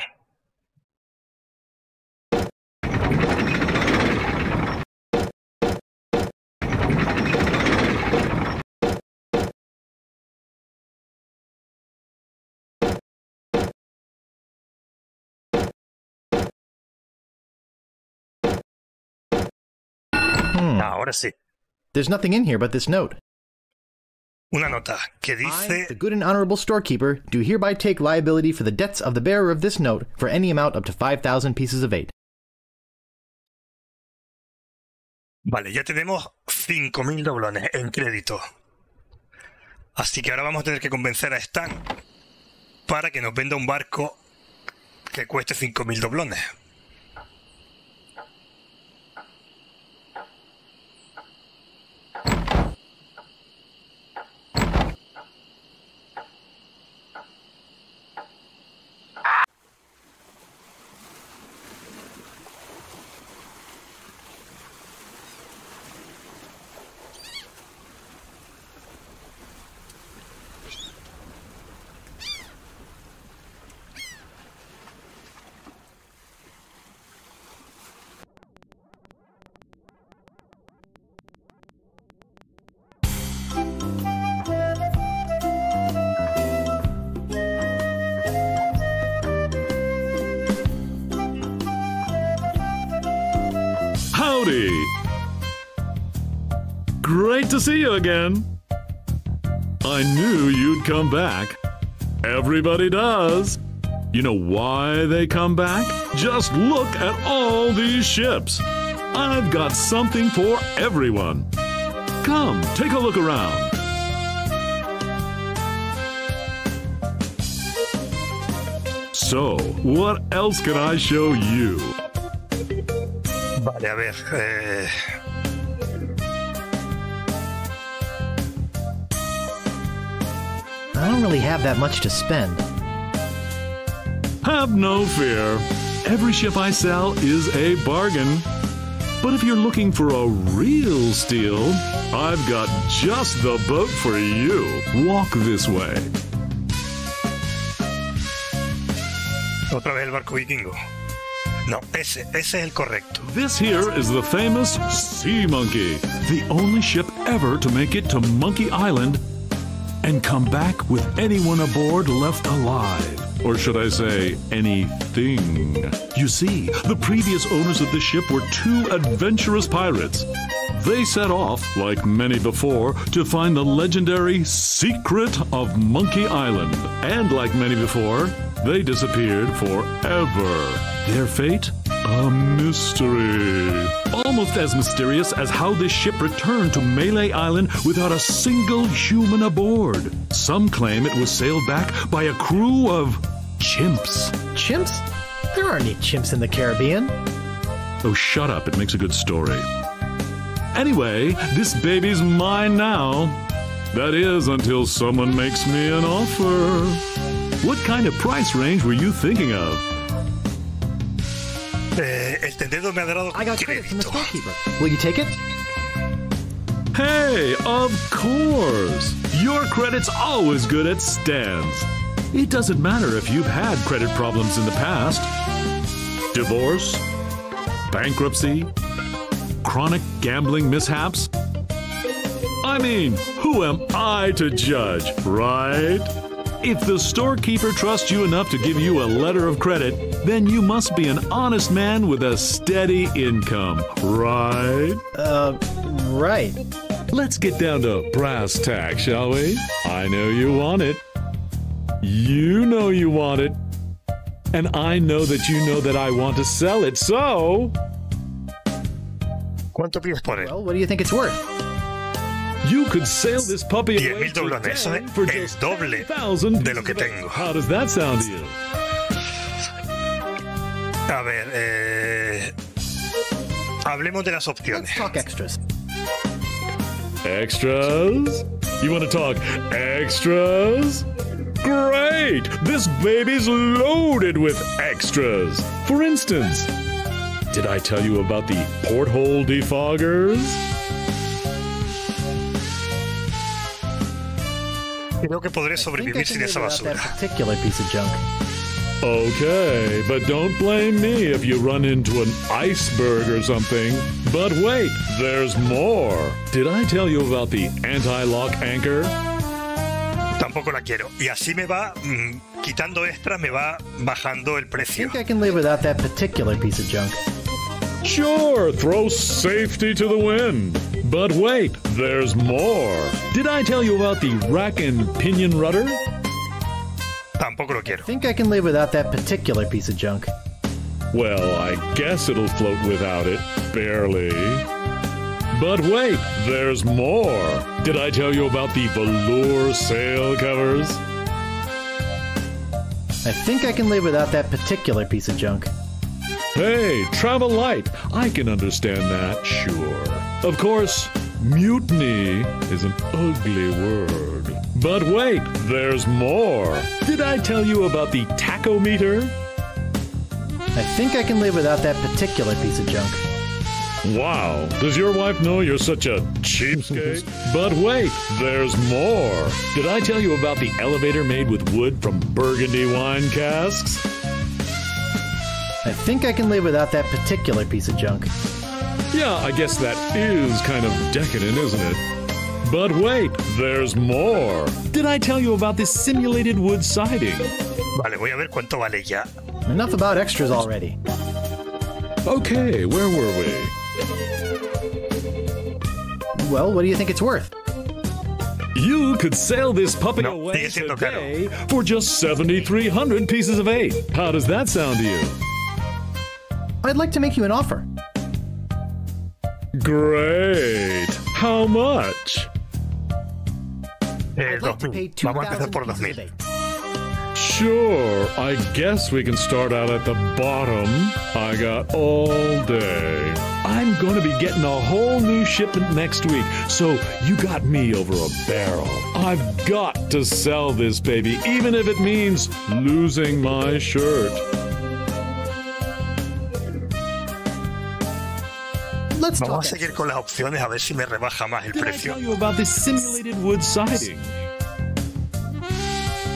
Hmm. Ahora sí. There's nothing in here but this note. Una nota que I, dice the good and honorable storekeeper, do hereby take liability for the debts of the bearer of this note for any amount up to 5,000 pieces of eight. Vale, ya tenemos 5.000 doblones en crédito. Así que ahora vamos a tener que convencer a Stan para que nos venda un barco que cueste 5.000 doblones. To see you again. I knew you'd come back. Everybody does. You know why they come back? Just look at all these ships. I've got something for everyone. Come, take a look around. So, what else can I show you? Vale, a ver. eh, don't really have that much to spend. Have no fear. Every ship I sell is a bargain. But if you're looking for a real steal, I've got just the boat for you. Walk this way. Otra vez el barco vikingo. No, ese, ese es el correcto. This here is the famous Sea Monkey, the only ship ever to make it to Monkey Island and come back with anyone aboard left alive. Or should I say, anything? You see, the previous owners of this ship were two adventurous pirates. They set off, like many before, to find the legendary secret of Monkey Island. And like many before, they disappeared forever. Their fate? A mystery. Almost as mysterious as how this ship returned to Melee Island without a single human aboard. Some claim it was sailed back by a crew of chimps. Chimps? There aren't any chimps in the Caribbean. Oh, shut up. It makes a good story. Anyway, this baby's mine now. That is, until someone makes me an offer. What kind of price range were you thinking of? Eh, el tendero me ha dado I got credit from the storekeeper. Will you take it? Hey, of course! Your credit's always good at Stan's. It doesn't matter if you've had credit problems in the past divorce, bankruptcy, chronic gambling mishaps. I mean, who am I to judge, right? If the storekeeper trusts you enough to give you a letter of credit, then you must be an honest man with a steady income, right? Uh, right. Let's get down to brass tacks, shall we? I know you want it. You know you want it. And I know that you know that I want to sell it, so. ¿Cuánto pides por él? Well, what do you think it's worth? You could sail this puppy 10 away mil doblones, eso for el just doble 10,000 de lo que tengo. How does that sound to you? A ver, eh, hablemos de las opciones. Let's talk extras. Extras? You want to talk extras? Great! This baby's loaded with extras. For instance, did I tell you about the porthole defoggers? Creo que podré I think I sobrevivir can sin live esa without that basura. particular piece of junk. Okay, but don't blame me if you run into an iceberg or something. But wait, there's more. Did I tell you about the anti-lock anchor? Tampoco la quiero. Y así me va, mm, quitando extras, me va bajando el I precio. think I can live without that particular piece of junk. Sure, throw safety to the wind. But wait, there's more. Did I tell you about the rack and pinion rudder? Tampoco lo quiero. I think I can live without that particular piece of junk. Well, I guess it'll float without it, barely. But wait, there's more. Did I tell you about the velour sail covers? I think I can live without that particular piece of junk. Hey, travel light. I can understand that, sure. Of course, mutiny is an ugly word. But wait, there's more. Did I tell you about the tachometer? I think I can live without that particular piece of junk. Wow, does your wife know you're such a cheapskate? [laughs] but wait, there's more. Did I tell you about the elevator made with wood from burgundy wine casks? I think I can live without that particular piece of junk. Yeah, I guess that is kind of decadent, isn't it? But wait, there's more. Did I tell you about this simulated wood siding? Vale, voy a ver cuánto vale ya. Enough about extras already. Okay, where were we? Well, what do you think it's worth? You could sell this puppy No, away sigue siendo today for just 7,300 pieces of eight. How does that sound to you? I'd like to make you an offer. Great. How much? Eh, I'd like to pay 2,000 pieces of 2000. Sure, I guess we can start out at the bottom. I got all day. I'm going to be getting a whole new shipment next week, so you got me over a barrel. I've got to sell this baby, even if it means losing my shirt. Let's Vamos talk a seguir con las opciones a ver si me rebaja más el precio. tell you about this simulated wood siding?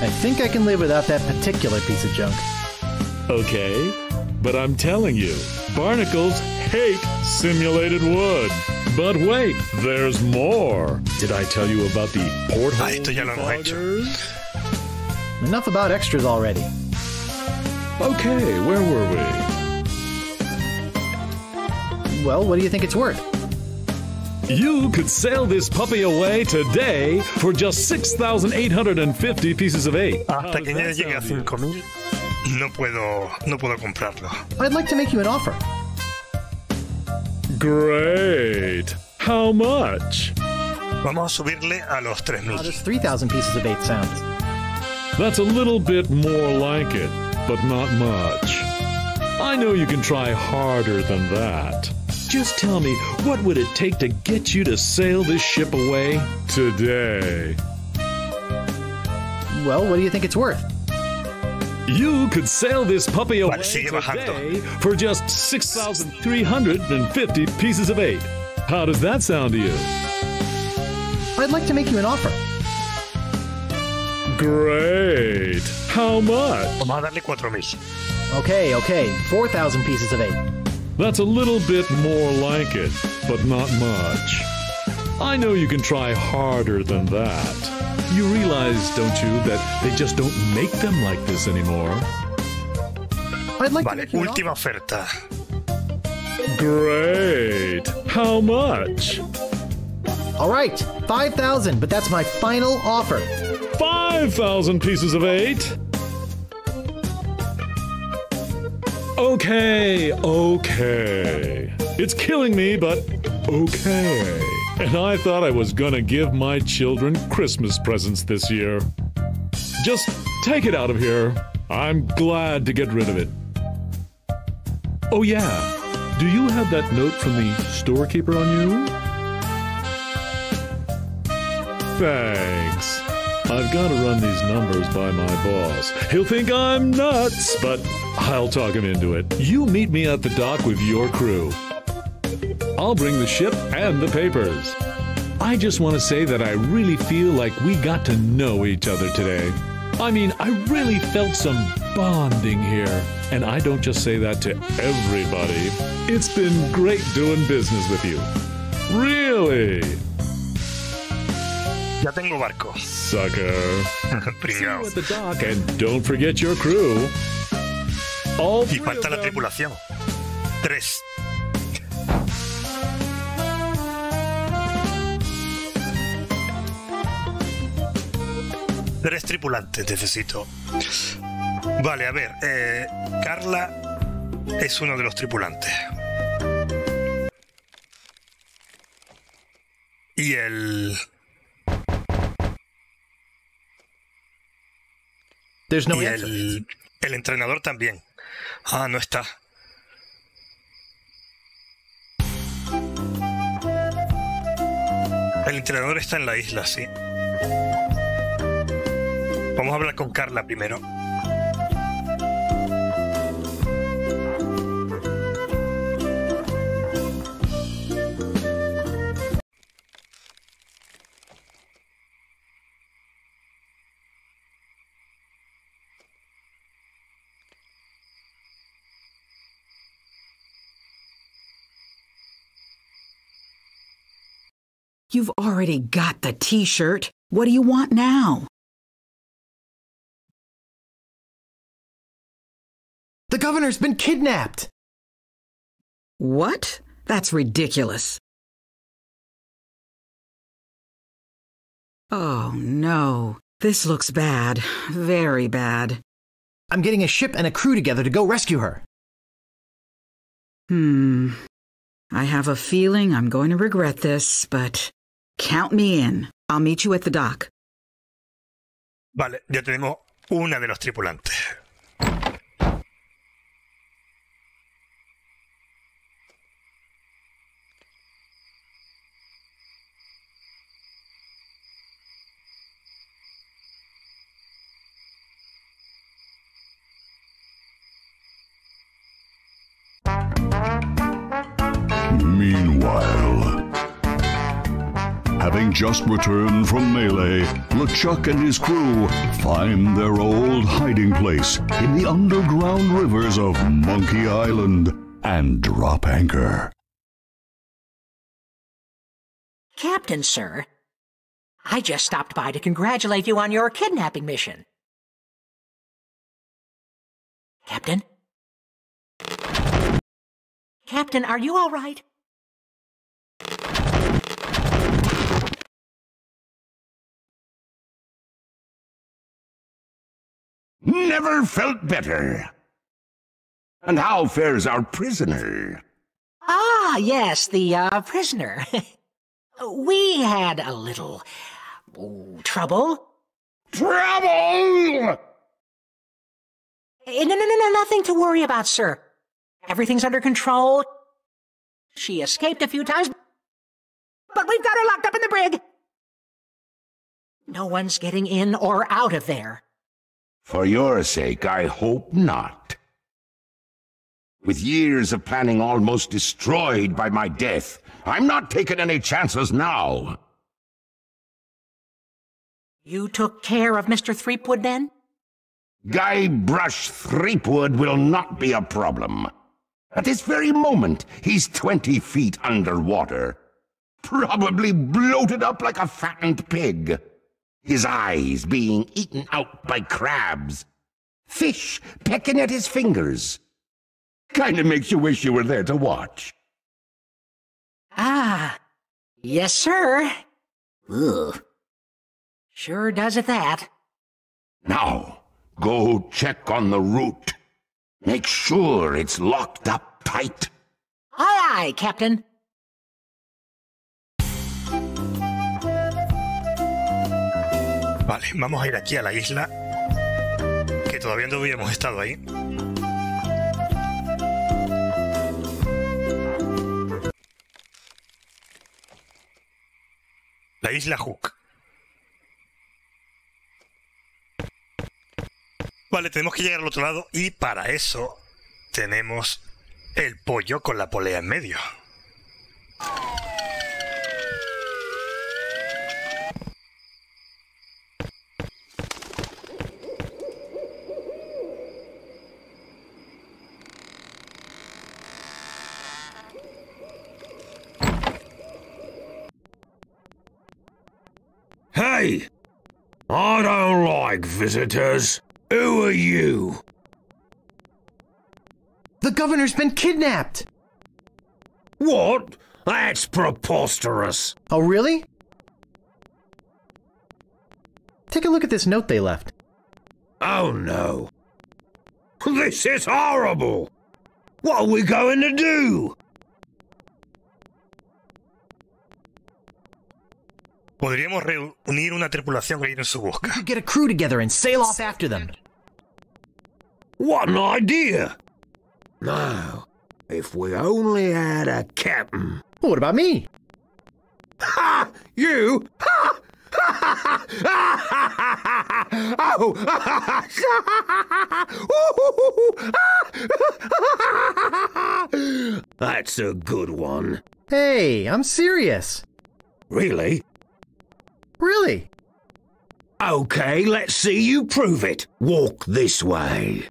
I think I can live without that particular piece of junk. Okay, but I'm telling you, barnacles hate simulated wood. But wait, there's more. Did I tell you about the porthole Ah, esto ya lo hemos hecho. Enough about extras already. Okay, where were we? Well, what do you think it's worth? You could sail this puppy away today for just 6,850 pieces of eight. How Hasta does que that ya llegue a sound to you? 5000 no puedo, no puedo comprarlo. I'd like to make you an offer. Great. How much? Vamos a subirle a los How 3000. does 3,000 pieces of eight sound? That's a little bit more like it, but not much. I know you can try harder than that. Just tell me, what would it take to get you to sail this ship away today? Well, what do you think it's worth? You could sail this puppy away Vale, sigue bajando. today for just 6,350 pieces of eight. How does that sound to you? I'd like to make you an offer. Great. How much? Vamos a darle 4000. Okay, okay, 4,000 pieces of eight. That's a little bit more like it, but not much. I know you can try harder than that. You realize, don't you, that they just don't make them like this anymore? I'd like to Vale, make you an última oferta. Great. How much? All right, 5,000, but that's my final offer. 5,000 pieces of eight? Okay, okay. It's killing me, but okay. And I thought I was gonna give my children Christmas presents this year. Just take it out of here. I'm glad to get rid of it. Oh, yeah. Do you have that note from the storekeeper on you? Thanks. I've got to run these numbers by my boss. He'll think I'm nuts, but I'll talk him into it. You meet me at the dock with your crew. I'll bring the ship and the papers. I just want to say that I really feel like we got to know each other today. I mean, I really felt some bonding here. And I don't just say that to everybody. It's been great doing business with you. Really? Ya tengo barco. Sucker. [laughs] And don't forget your crew. All y falta la tripulación. Tres. Tres tripulantes necesito. Vale, a ver. Eh, Carla es uno de los tripulantes. Y el... There's no y el, el entrenador también. Ah, no está. El entrenador está en la isla, sí. Vamos a hablar con Carla primero. You've already got the t shirt. What do you want now? The governor's been kidnapped! What? That's ridiculous. Oh, no. This looks bad. Very bad. I'm getting a ship and a crew together to go rescue her. Hmm. I have a feeling I'm going to regret this, but count me in. I'll meet you at the dock. Vale, ya tenemos una de los tripulantes. Just returned from Melee, LeChuck and his crew find their old hiding place in the underground rivers of Monkey Island and drop anchor. Captain, sir, I just stopped by to congratulate you on your kidnapping mission. Captain? Captain, are you all right? Never felt better. And how fares our prisoner? Ah, yes, the uh, prisoner. [laughs] we had a little oh, trouble. Trouble! Eh, No, no, no, no, nothing to worry about, sir. Everything's under control. She escaped a few times, but we've got her locked up in the brig. No one's getting in or out of there. For your sake, I hope not. With years of planning almost destroyed by my death, I'm not taking any chances now. You took care of Mr. Threepwood then? Guybrush Threepwood will not be a problem. At this very moment, he's 20 feet underwater. Probably bloated up like a fattened pig. His eyes being eaten out by crabs. Fish pecking at his fingers. Kinda makes you wish you were there to watch. Ah, yes, sir. Ugh. Sure does it that. Now, go check on the route. Make sure it's locked up tight. Aye, aye, Captain. Vale, [laughs] vamos a ir aquí a la isla. Que todavía no habíamos estado ahí. La isla Hook. Vale, tenemos que llegar al otro lado y para eso tenemos el pollo con la polea en medio. Hey! I don't like visitors. Who are you? The governor's been kidnapped! What? That's preposterous. Oh, really? take a look at this note they left. Oh no. This is horrible! What are we going to do? Podríamos reunir una tripulación que ir en su busca. We could get a crew together and sail off after them. What an idea! Now, if we only had a captain. What about me? Ha! You? Ha! [laughs] oh! [laughs] That's a good one. Hey, I'm serious. Really? Really? Okay, let's see you prove it. Walk this way.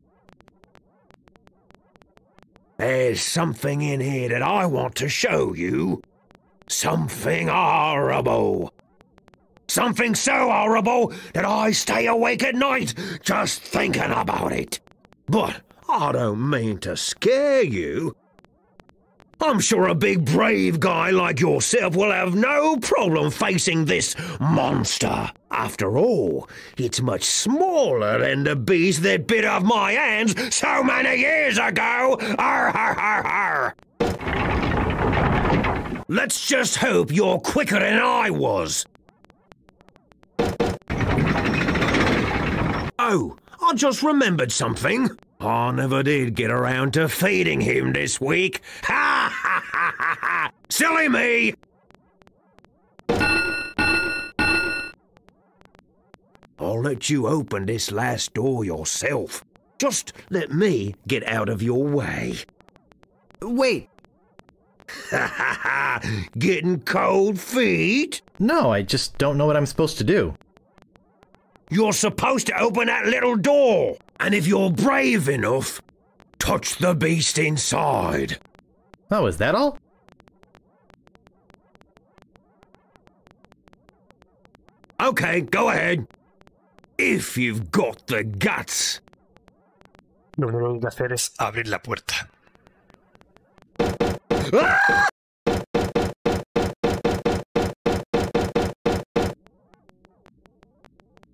There's something in here that I want to show you. Something horrible. Something so horrible that I stay awake at night just thinking about it. But I don't mean to scare you. I'm sure a big brave guy like yourself will have no problem facing this monster. After all, it's much smaller than the beast that bit off my hands so many years ago. Arr, arr, arr, arr. Let's just hope you're quicker than I was. Oh, I just remembered something. I never did get around to feeding him this week. Ha ha ha ha ha! Silly me! I'll let you open this last door yourself. Just let me get out of your way. Wait. Ha ha ha! Getting cold feet? No, I just don't know what I'm supposed to do. You're supposed to open that little door. And if you're brave enough, touch the beast inside. Oh, is that all? Okay, go ahead. If you've got the guts. Lo único que hay que hacer es abrir la puerta. ¡Ah!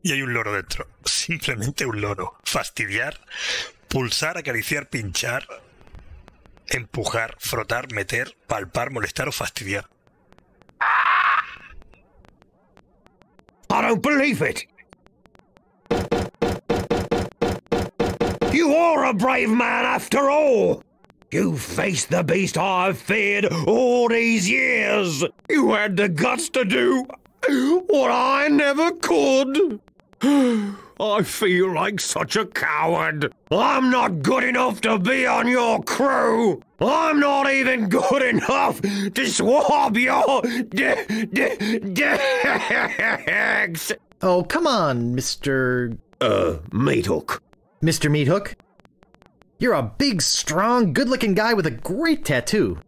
Y hay un loro dentro. Simplemente un loro. Fastidiar, pulsar, acariciar, pinchar, empujar, frotar, meter, palpar, molestar o fastidiar. I don't believe it. You are a brave man after all. You faced the beast I've feared all these years. You had the guts to do what I never could. [gasps] I feel like such a coward. I'm not good enough to be on your crew. I'm not even good enough to swab your d- d- decks. Oh, come on, Mr. Uh, Meat Hook. Mr. Meat Hook. You're a big, strong, good looking guy with a great tattoo.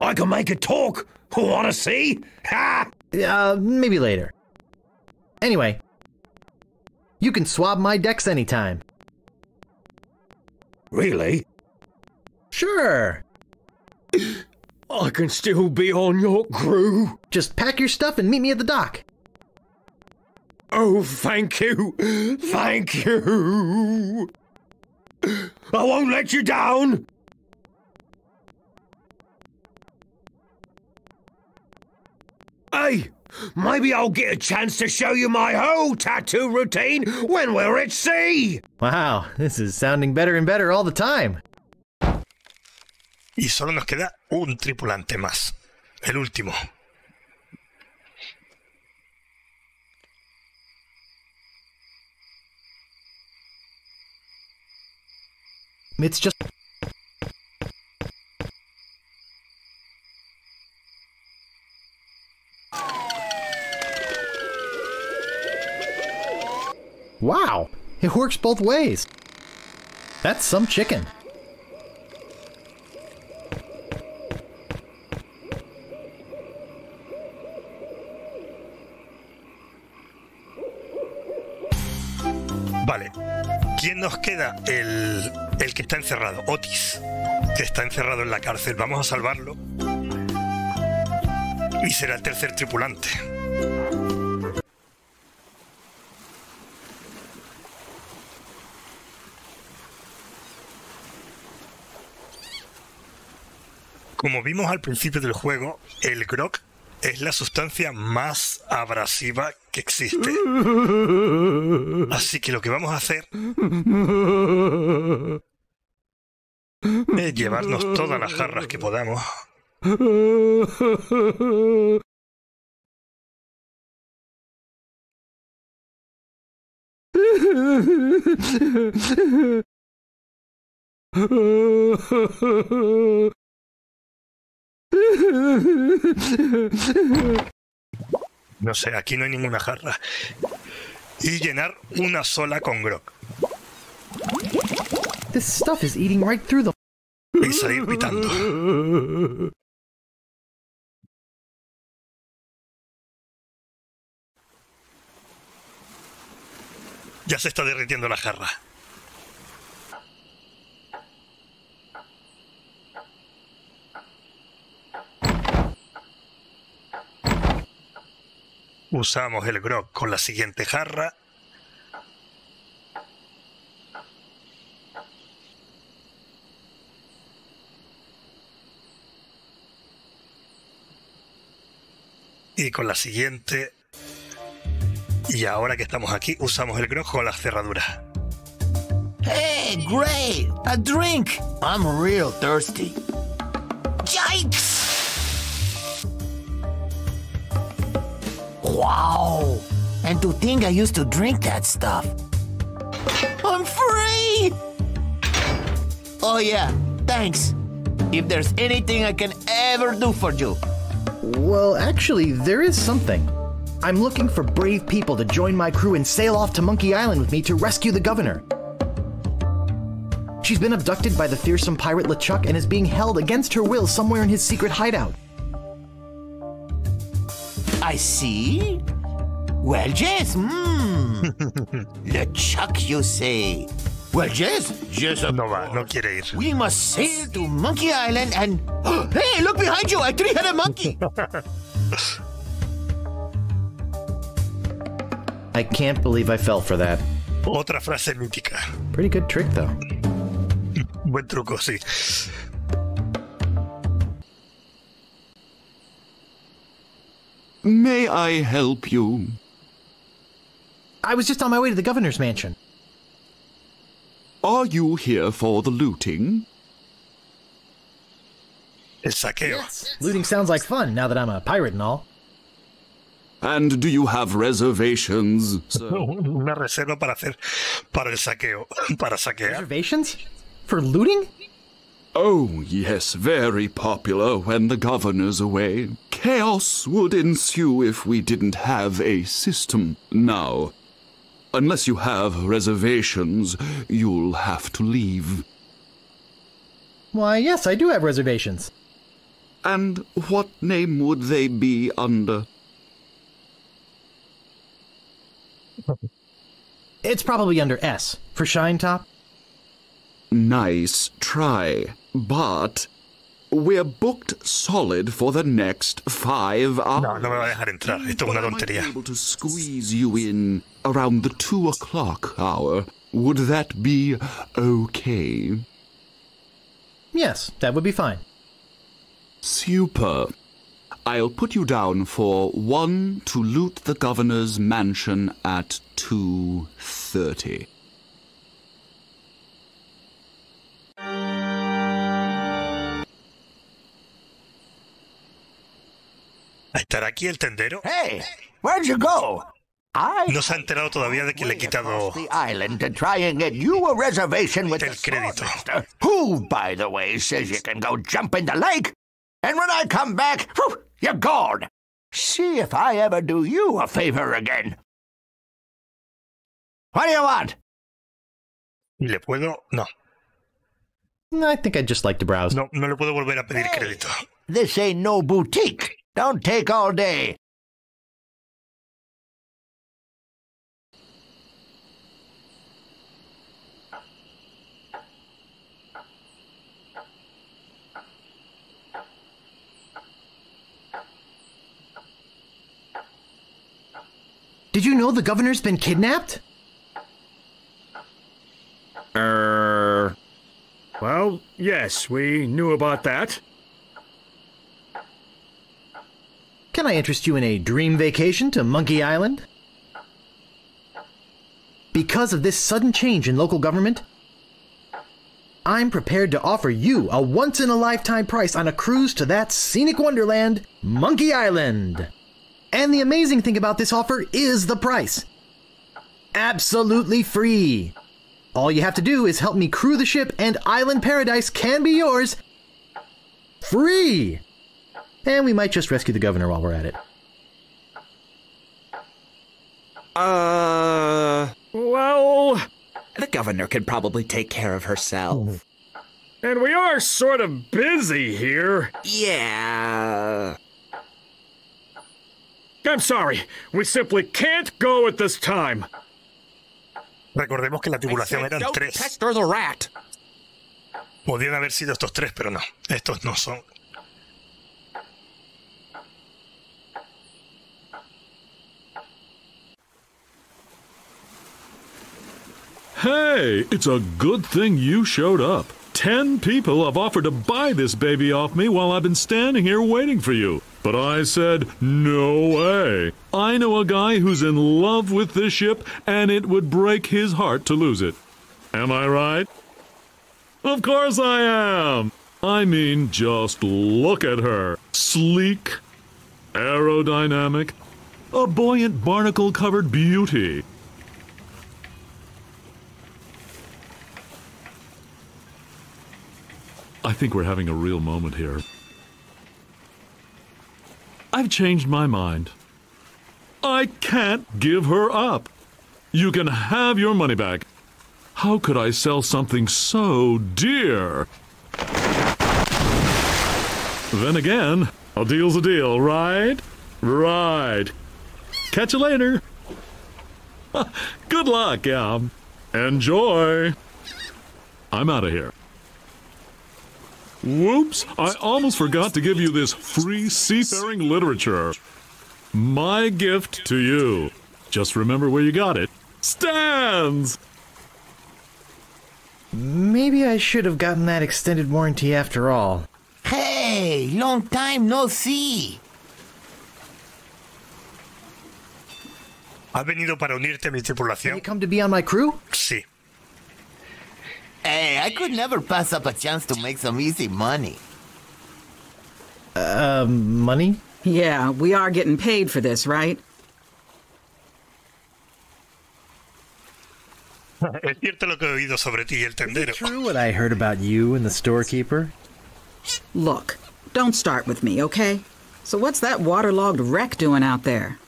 I can make it talk. To see? Ha! Uh, maybe later. Anyway, you can swab my decks anytime. Really? Sure. I can still be on your crew. Just pack your stuff and meet me at the dock. Oh, thank you. Thank you. I won't let you down. Hey, maybe I'll get a chance to show you my whole tattoo routine when we're at sea. Wow, this is sounding better and better all the time. Y solo nos queda un tripulante más. El último. It's just. Wow, it works both ways. That's some chicken. Vale. ¿Quién nos queda? El, el que está encerrado, Otis, que está encerrado en la cárcel. Vamos a salvarlo. Y será el tercer tripulante. Como vimos al principio del juego, el grog es la sustancia más abrasiva que existe. Así que lo que vamos a hacer es llevarnos todas las jarras que podamos. No sé, aquí no hay ninguna jarra. Y llenar una sola con grog. This stuff is eating right through them. Y salir pitando. Ya se está derritiendo la jarra. Usamos el grog con la siguiente jarra. Y con la siguiente. Y ahora que estamos aquí, usamos el grog con las cerraduras. Hey, great! A drink! I'm real thirsty. Wow! And to think I used to drink that stuff. I'm free! Oh, yeah, thanks. If there's anything I can ever do for you. Well, actually, there is something. I'm looking for brave people to join my crew and sail off to Monkey Island with me to rescue the governor. She's been abducted by the fearsome pirate LeChuck and is being held against her will somewhere in his secret hideout. I see. Well, yes, hmm. [laughs] LeChuck, you say. Well, yes, yes, of No va, no quiere ir. We must sail to Monkey Island and. [gasps] hey, look behind you! A three headed monkey! [laughs] I can't believe I fell for that. Otra frase mítica. Pretty good trick, though. Buen truco, sí. May I help you? I was just on my way to the governor's mansion. Are you here for the looting? El saqueo. Looting sounds like fun now that I'm a pirate and all. And do you have reservations, sir? [laughs] Una reserva para hacer para el saqueo, [laughs] para saquear. Reservations? For looting? Oh, yes, very popular when the governor's away. Chaos would ensue if we didn't have a system. Now, unless you have reservations, you'll have to leave. Why, yes, I do have reservations. And what name would they be under? It's probably under S. For Shinetop? Nice try, but we're booked solid for the next five hours. No, no me va a dejar entrar. Esto es una tontería. able to squeeze you in around the two o'clock hour. Would that be okay? Yes, that would be fine. Super. I'll put you down for one to loot the governor's mansion at two thirty. ¿Estará aquí el tendero? Hey, where'd you go? I No se ha enterado todavía de que le he quitado to get you a reservation with el the crédito. Swordmaster, who, by the way, says you can go jump in the lake. And when I come back, whew, you're gone. See if I ever do you a favor again. What do you want? ¿Y le puedo? No. I think I'd just like to browse. No, no le puedo volver a pedir crédito. This ain't no boutique. Don't take all day. Did you know the governor's been kidnapped? Er. Well, yes, we knew about that. Can I interest you in a dream vacation to Monkey Island? Because of this sudden change in local government, I'm prepared to offer you a once in a lifetime price on a cruise to that scenic wonderland, Monkey Island. And the amazing thing about this offer is the price absolutely free. All you have to do is help me crew the ship, and Island Paradise can be yours free. And we might just rescue the governor while we're at it. Uh. Well. The governor can probably take care of herself. And we are sort of busy here. Yeah. I'm sorry. We simply can't go at this time. Recordemos que la tripulación eran tres. Pester the rat. Podían haber sido estos tres, pero no. Estos no son. Hey, it's a good thing you showed up. Ten people have offered to buy this baby off me while I've been standing here waiting for you. But I said, no way. I know a guy who's in love with this ship, and it would break his heart to lose it. Am I right? Of course I am. I mean, just look at her. Sleek, aerodynamic, a buoyant barnacle covered beauty. I think we're having a real moment here. I've changed my mind. I can't give her up. You can have your money back. How could I sell something so dear? Then again, a deal's a deal, right? Right. Catch you later. [laughs] Good luck, yeah. Enjoy. I'm out of here. Whoops! I almost forgot to give you this free seafaring literature. My gift to you. Just remember where you got it. Stan's! Maybe I should have gotten that extended warranty after all. Hey, long time no see. ¿Has venido para unirte a mi tripulación? You come to be on my crew? Sí. Hey, I could never pass up a chance to make some easy money. Uh, money? Yeah, we are getting paid for this, right? [laughs] Es cierto lo que he oído sobre ti y el tendero. True what I heard about you and the storekeeper? Look, don't start with me, okay? So what's that waterlogged wreck doing out there?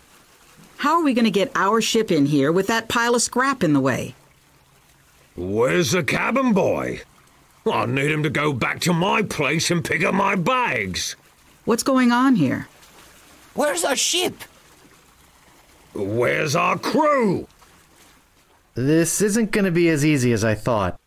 How are we gonna get our ship in here with that pile of scrap in the way? Where's the cabin boy? I need him to go back to my place and pick up my bags. What's going on here? Where's our ship? Where's our crew? This isn't gonna be as easy as I thought.